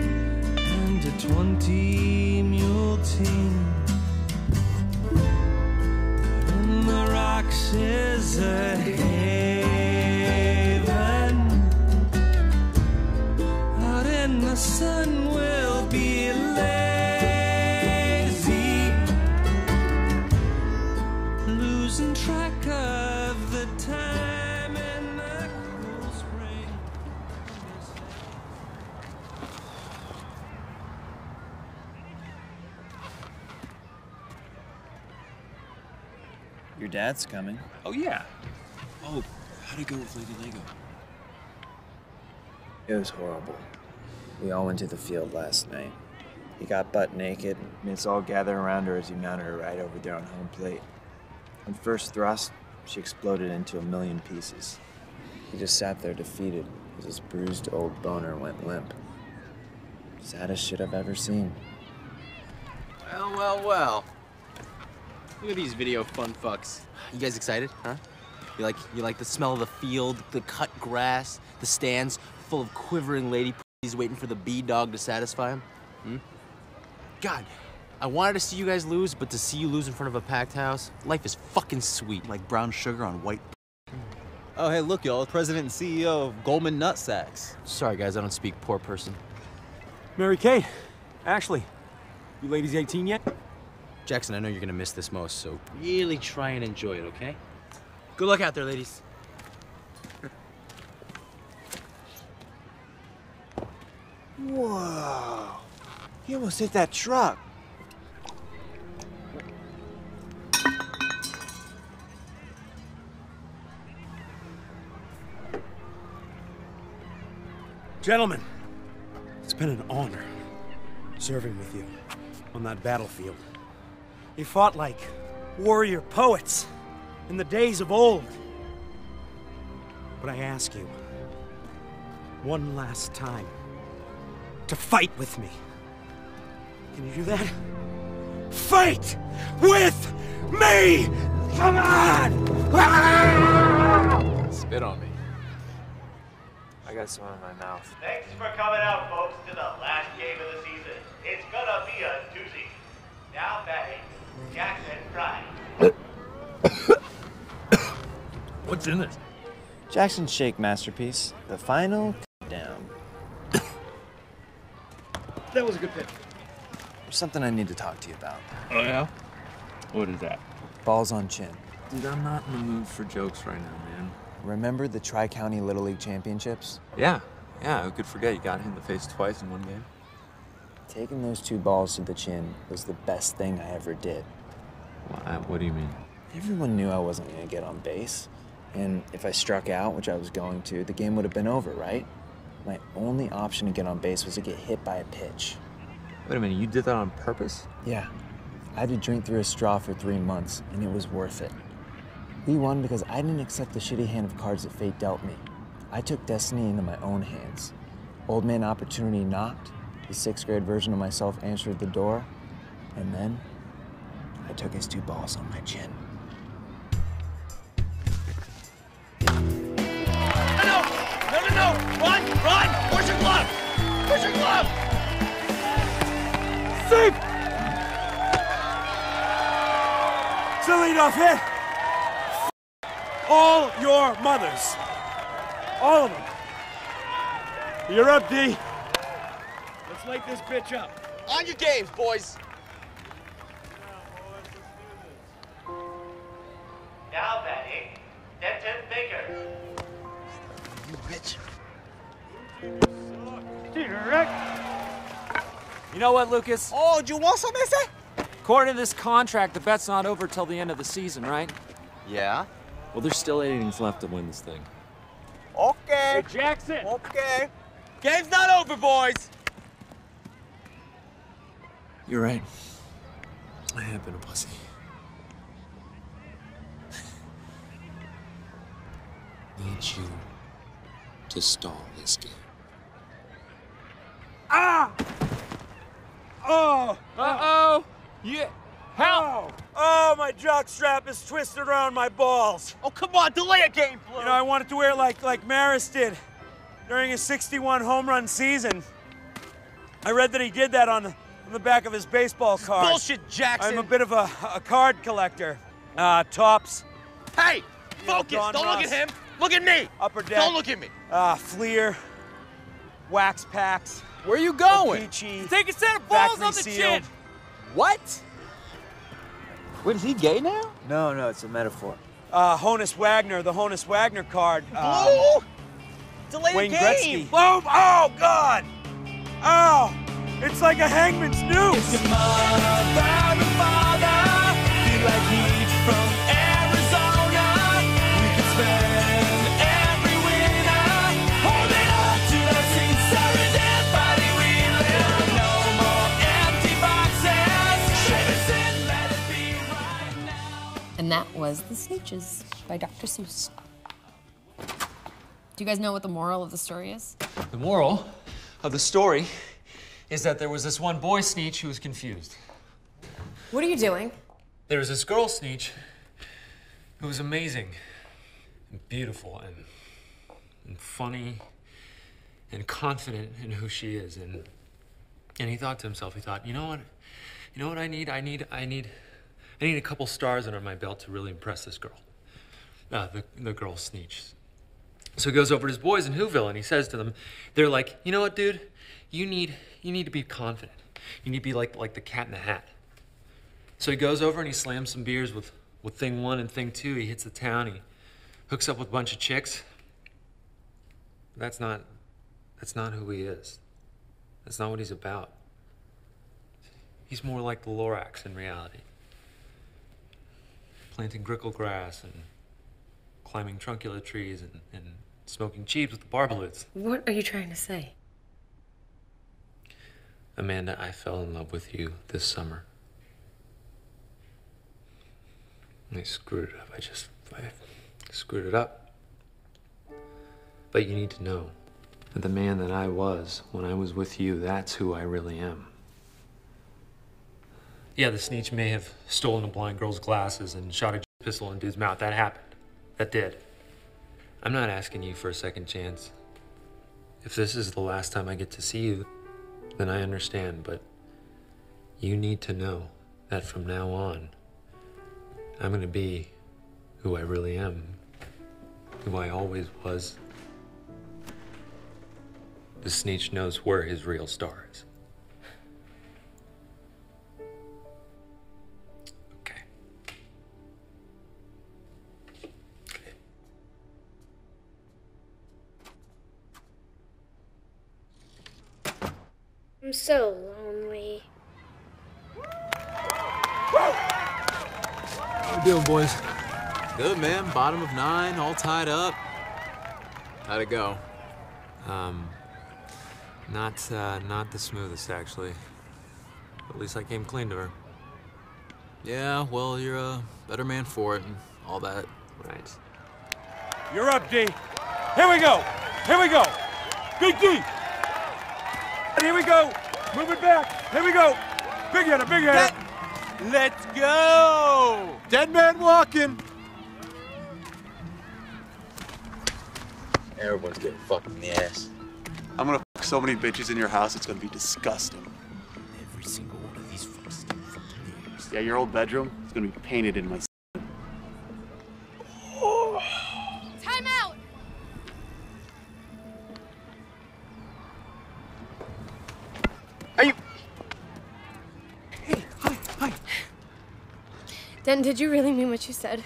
And a twenty mule team. But in the rocks is a dad's coming. Oh, yeah. Oh, how'd it go with Lady Lego? It was horrible. We all went to the field last night. He got butt naked, and it's all gathered around her as he mounted her right over there on home plate. On first thrust, she exploded into a million pieces. He just sat there defeated as his bruised old boner went limp. Saddest shit I've ever seen. Well, well, well. Look at these video fun fucks. You guys excited, huh? You like you like the smell of the field, the cut grass, the stands full of quivering lady pussies waiting for the bee dog to satisfy him? Hmm? God, I wanted to see you guys lose, but to see you lose in front of a packed house, life is fucking sweet. Like brown sugar on white. Oh, hey, look, y'all. President and CEO of Goldman Nutsacks. Sorry, guys, I don't speak poor person. Mary Kate, Ashley, you ladies 18 yet? Jackson, I know you're gonna miss this most, so really try and enjoy it, okay? Good luck out there, ladies. Whoa! He almost hit that truck. Gentlemen, it's been an honor serving with you on that battlefield. You fought like warrior poets in the days of old. But I ask you, one last time, to fight with me. Can you do that? Fight with me! Come on! Spit on me. I got some in my mouth. Thanks for coming out, folks, to the last game of the season. It's gonna be a doozy. Now batting, Jackson Prime. (coughs) What's in it? Jackson's Shake masterpiece, the final down. (coughs) That was a good pick. There's something I need to talk to you about. Oh, yeah? What is that? Balls on chin. Dude, I'm not in the mood for jokes right now, man. Remember the Tri County Little League Championships? Yeah, yeah, who could forget? You got hit in the face twice in one game. Taking those two balls to the chin was the best thing I ever did. What, what do you mean? Everyone knew I wasn't going to get on base. And if I struck out, which I was going to, the game would have been over, right? My only option to get on base was to get hit by a pitch. Wait a minute, you did that on purpose? Yeah. I had to drink through a straw for three months, and it was worth it. We won because I didn't accept the shitty hand of cards that fate dealt me. I took destiny into my own hands. Old man opportunity knocked, the sixth grade version of myself answered the door, and then I took his two balls on my chin. No, no, no, no! Run, run! Where's your glove? Where's your glove? Safe! It's a leadoff hit. All your mothers. All of them. You're up, D. Let's light this bitch up. On your games, boys. Now batting, Denton Baker. Bitch. You know what, Lucas? Oh, do you want some, ese? According to this contract, the bet's not over till the end of the season, right? Yeah. Well, there's still eight innings left to win this thing. Okay. Jackson! Okay. Game's not over, boys. You're right. I have been a pussy. Need you to stall this game. Ah! Oh! Uh-oh! Yeah. Help! Oh, my jock strap is twisted around my balls. Oh, come on, delay a game, Blue. You know, I wanted to wear it like like Maris did during his 61 home run season. I read that he did that on the, on the back of his baseball card. bullshit, Jackson. I'm a bit of a, a card collector. Uh, Topps, Hey, know, focus. Don Don't look at him. Look at me. upper deck. Don't look at me. Uh, Fleer, wax packs. Where are you going? Peachy, Take a set of balls on the sealed. chin! What? Wait, is he gay now? No, no, it's a metaphor. Uh, Honus Wagner, the Honus Wagner card. Uh, Blue. Delay Wayne game. Gretzky. Boom! Oh God! Oh! It's like a hangman's noose. Was The Sneetches by Dr. Seuss. Do you guys know what the moral of the story is? The moral of the story is that there was this one boy Sneetch who was confused. What are you doing? There was this girl Sneetch who was amazing and beautiful and, and funny and confident in who she is. And, and he thought to himself, he thought, you know what? You know what I need? I need, I need, I need a couple stars under my belt to really impress this girl. Uh, the, the girl Sneetch. So he goes over to his boys in Whoville and he says to them, they're like, you know what, dude? You need, you need to be confident. You need to be like, like the cat in the hat. So he goes over and he slams some beers with, with thing one and thing two. He hits the town. He hooks up with a bunch of chicks. That's not, that's not who he is. That's not what he's about. He's more like the Lorax in reality. Planting grickle grass and climbing Truffula trees and, and smoking cheese with the barbaloots. What are you trying to say? Amanda, I fell in love with you this summer. I screwed it up. I just I screwed it up. But you need to know that the man that I was when I was with you, that's who I really am. Yeah, the Sneetch may have stolen a blind girl's glasses and shot a pistol in dude's mouth. That happened. That did. I'm not asking you for a second chance. If this is the last time I get to see you, then I understand, but you need to know that from now on, I'm gonna be who I really am, who I always was. The Sneetch knows where his real star is. I'm so lonely. How you doing, boys? Good, man. Bottom of nine, all tied up. How'd it go? Um, not, uh, not the smoothest, actually. At least I came clean to her. Yeah, well, you're a better man for it and all that. Right. You're up, D. Here we go. Here we go. Big D. And here we go. Move it back. Here we go. Big hitter, big hitter. Let's go! Dead man walking. Everyone's getting fucked in the ass. I'm gonna fuck so many bitches in your house, it's gonna be disgusting. Every single one of these fucks get fucking ears. Yeah, your old bedroom is gonna be painted in my. Den, did you really mean what you said?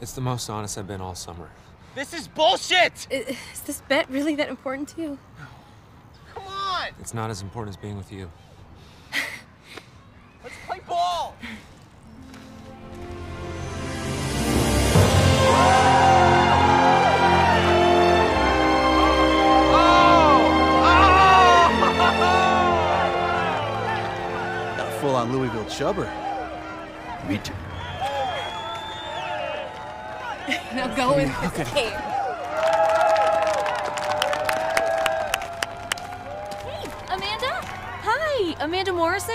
It's the most honest I've been all summer. This is bullshit! I- Is this bet really that important to you? Come on! It's not as important as being with you. Chubber. Me too. (laughs) now go with this Okay. game. Hey, Amanda? Hi, Amanda Morrison?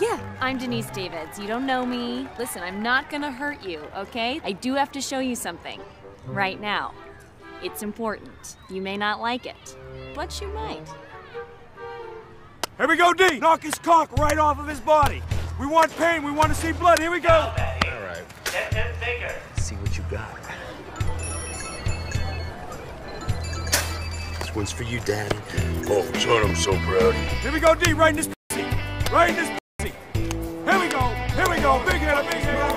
Yeah, I'm Denise Davids. You don't know me. Listen, I'm not gonna hurt you, okay? I do have to show you something. Right now. It's important. You may not like it, but you might. Here we go, D. Knock his cock right off of his body. We want pain. We want to see blood. Here we go. All right. See what you got. This one's for you, Daddy. Oh, son, I'm so proud. Here we go, D. Right in this pussy. Right in this pussy. Here we go. Here we go. Big hitter, big hitter.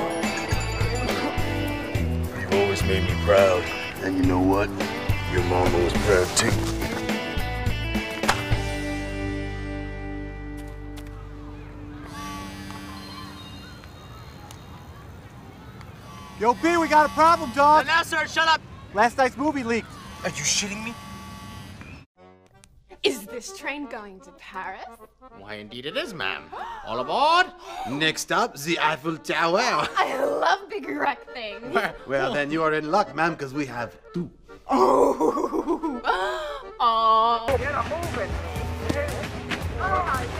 You've always made me proud. And you know what? Your mama was proud too. Yo, B, we got a problem, dog. Now, sir, shut up. Last night's movie leaked. Are you shitting me? Is this train going to Paris? Why, indeed it is, ma'am. All aboard! Next up, the Eiffel Tower. I love big wreck things. (laughs) Well, then you are in luck, ma'am, because we have two. Oh. (laughs) oh. Get a moving. Oh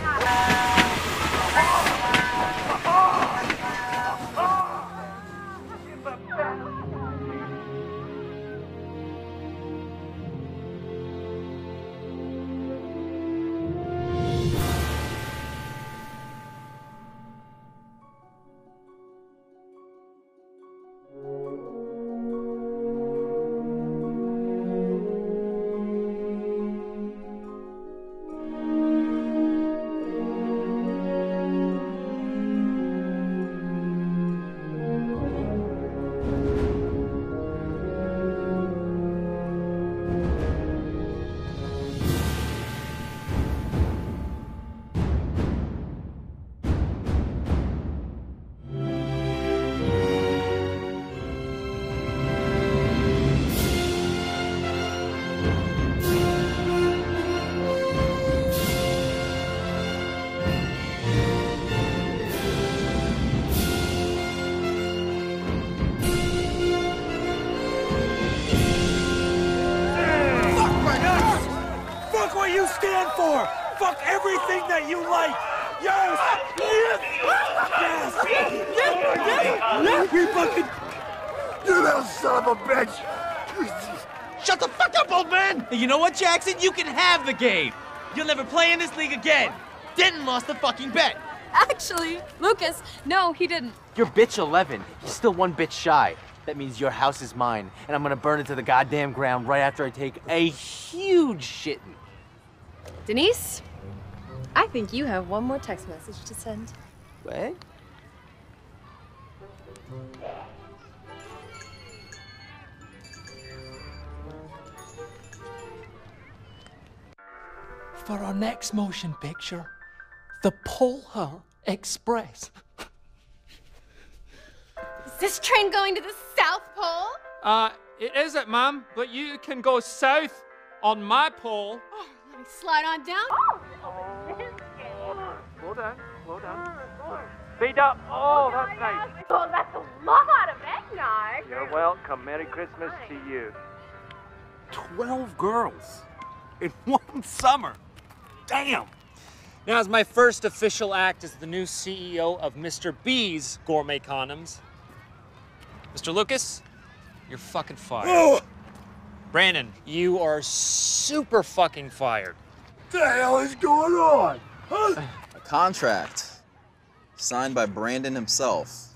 what, Jackson? You can have the game. You'll never play in this league again. Denton lost the fucking bet. Actually, Lucas, no, he didn't. You're bitch 11. You're still one bitch shy. That means your house is mine, and I'm gonna burn it to the goddamn ground right after I take a huge shitting. Denise, I think you have one more text message to send. What? For our next motion picture, The Polar Express. Is this train going to the South Pole? Uh, it isn't, Mum, but you can go south on my pole. Oh, let me slide on down. Slow down, slow down. Speed up. Oh, that's nice. Oh, that's a lot of eggnog. You're welcome. Merry Christmas to you. Twelve girls in (laughs) one summer. Damn. Now, as my first official act as the new CEO of Mr. B's Gourmet Condoms, Mr. Lucas, you're fucking fired. Oh! Brandon, you are super fucking fired. What the hell is going on? Huh? A contract signed by Brandon himself.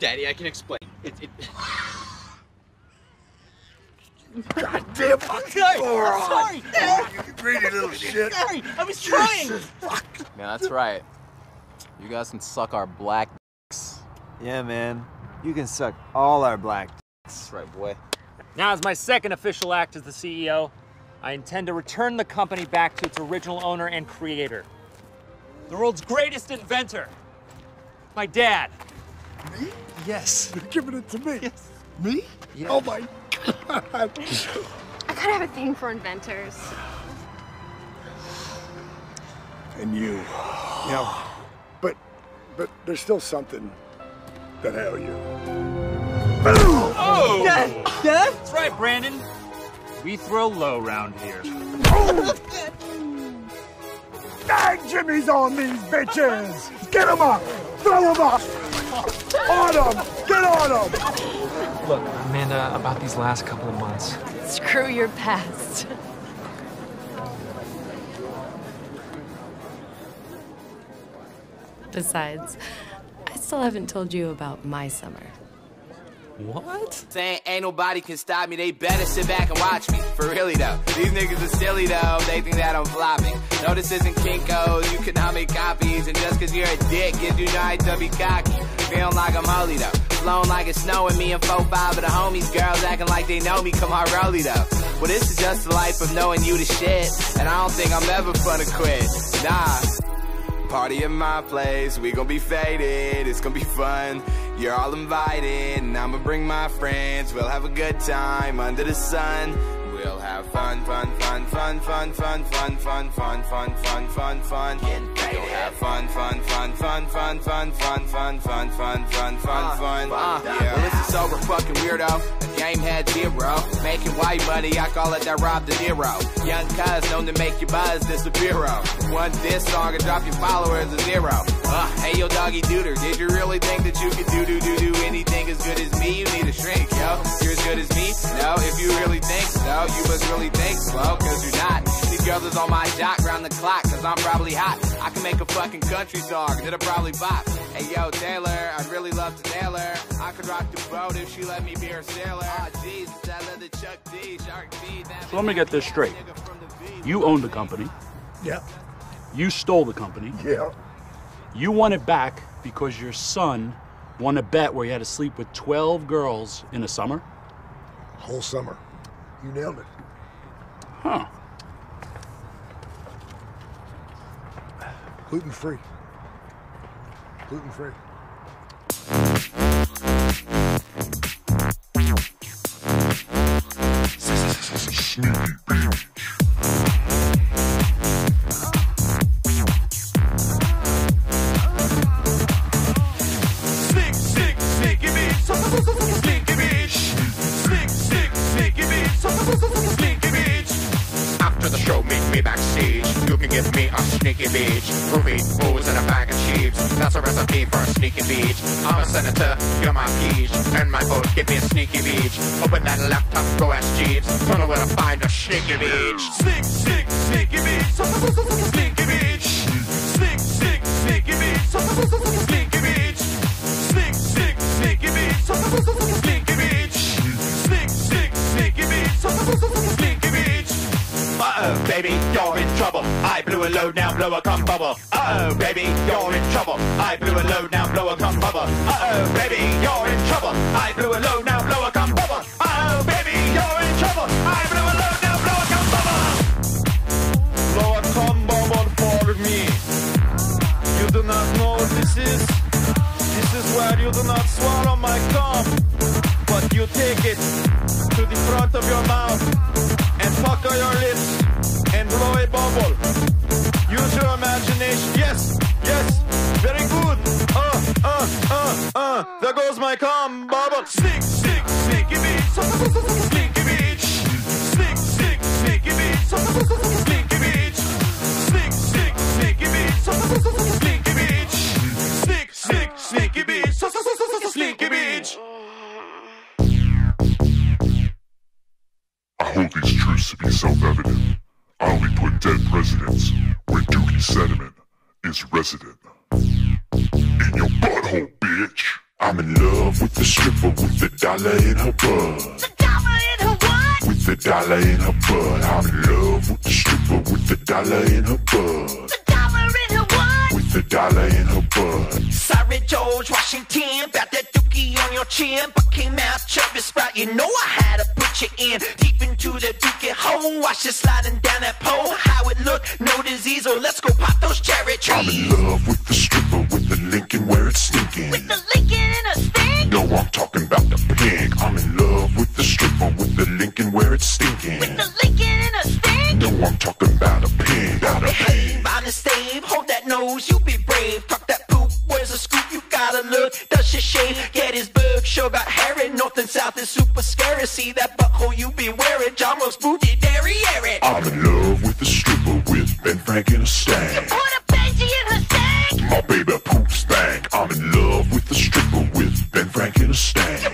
Daddy, I can explain. It, it... Goddamn fucking moron! sorry. You greedy little shit. Sorry, I was trying. Jesus, fuck. Yeah, that's right. You guys can suck our black dicks. Yeah, man. You can suck all our black That's right, boy. Now, as my second official act as the CEO, I intend to return the company back to its original owner and creator. The world's greatest inventor. My dad. Me? Yes. (laughs) You're giving it to me. Yes. Me? Oh my god. I gotta have a thing for inventors. And you. You know, but but there's still something that I owe you. Oh! Dad! Dad? That's right, Brandon. We throw low round here. Dang Jimmy's on these bitches! Get them up! Throw them up! On them! Get on them! Look, Amanda, about these last couple of months. Screw your past. Besides, I still haven't told you about my summer. What? Saying ain't nobody can stop me, they better sit back and watch me. For really though, these niggas are silly though, they think that I'm flopping. No, this isn't Kinko's, you cannot make copies. And just cause you're a dick, you no right to be cocky. Feeling like I'm holy though, flowing like it's snowing. Me and 4-5 of the homies, girls acting like they know me, come on, rolly though. Well, this is just the life of knowing you the shit. And I don't think I'm ever gonna quit. Nah. Party at my place, we gon' be faded, it's gonna be fun. You're all invited, and I'ma bring my friends. We'll have a good time under the sun. We'll have fun, fun, fun, fun, fun, fun, fun, fun, fun, fun, fun, fun, fun. We'll have fun, fun, fun, fun, fun, fun, fun, fun, fun, fun, fun, fun, fun. Yeah. Well, this is sober fucking weirdo. Game had zero. Making white money, I call it that Rob De Niro. Young cuz known to make your buzz disappear. One diss song and drop your followers to zero. Uh, hey yo, doggy duder, did you really think that you could do do do do anything as good as me? You need a shrink, yo. You're as good as me? No, if you really think so, you must really think slow, cause you're not. These girls is on my jock round the clock, cause I'm probably hot. I can make a fucking country song, that'll probably bop. Hey yo, Taylor, I'd really love to nail her. I could rock the boat if she let me be her sailor. Ah, jeez, I love the Chuck D, Shark D. That So let me get this straight. You own the company. Yeah. You stole the company. Yeah. You won it back because your son won a bet where he had to sleep with 12 girls in a summer? Whole summer. You nailed it. Huh. Gluten free. Gluten free. Slick, After the show, meet me backstage. You can give me a sneaky beach. Ruby, booze, and a bag of chips. That's a recipe for a sneaky beach. I'm a senator, you're my peach. And my vote, give me a sneaky beach. Open that laptop, go ask Jeeves. Don't know where to find a sneaky beach. Slick, slick, sneaky bitch. Slinky bitch. Slick, slick, sneaky bitch. Slinky bitch. Slick, slick, sneaky beach. Slinky bitch. Slick, slick, sneaky bitch. Slinky bitch. Uh-oh, baby, you're in trouble. I blew a load, now blow a cum bubble. Uh-oh, baby, you're in trouble. I blew a load, now blow a cum bubble. Uh-oh, baby, you're in trouble. I blew a load, now blow a cum bubble. Uh-oh, baby, you're in trouble. I blew a load, now blow a cum bubble. Blow a cum bubble for me. You do not know this is. This is where you do not swallow my cum, but you take it to the front of your mouth and pucker your lips and blow a bubble. Use your imagination. Yes, yes, very good. Uh, uh, uh, uh. There goes my cum bubble. Slick, slick, sneaky bitch. Slinky bitch. Slick, slick, sneaky bitch. Slinky bitch. Slick, slick, sneaky. Slinky bitch. Slick, slick, sneaky bitch. Truths to be self-evident. I only put dead presidents where Dookie sediment is resident. In your butthole, bitch. I'm in love with the stripper with the dollar in her butt. The dollar in her what? With the dollar in her butt. I'm in love with the stripper with the dollar in her butt. The dollar in her what? The dollar in her butt. Sorry, George Washington, about that dookie on your chin, but came out chubby sprout. You know I had to put you in deep into the dookie hole. Watch you sliding down that pole. How it look? No disease. Or let's go pop those cherry trees. I'm in love with the stripper with the Lincoln where it's stinking. With the Lincoln in a stink. No, I'm talking about the pink. I'm in love with the stripper with the Lincoln where it's stinking. With the Lincoln in a stink. No, I'm talking about a pink. About a pink. Behave, honest stave, hold that nose, you be brave. Talk that poop, where's the scoop? You gotta look, does your shave? Get his bug, sure got hair in north and south is super scary. See that butthole you be wearing, John most booty, dairy, airy. I'm in love with the stripper with Ben Frank and a stank. Put a Benji in her stank. My baby poops stank. I'm in love with the stripper with Ben Frank and a stank.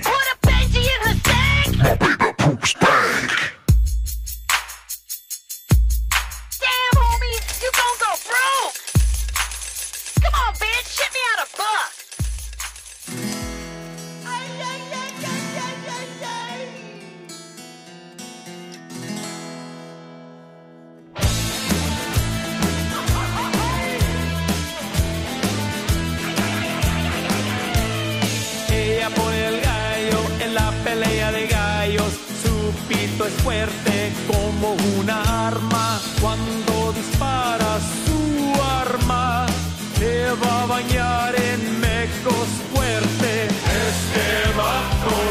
fuerte como un arma. Cuando disparas su arma, te va a bañar en mecos fuerte. Este bajo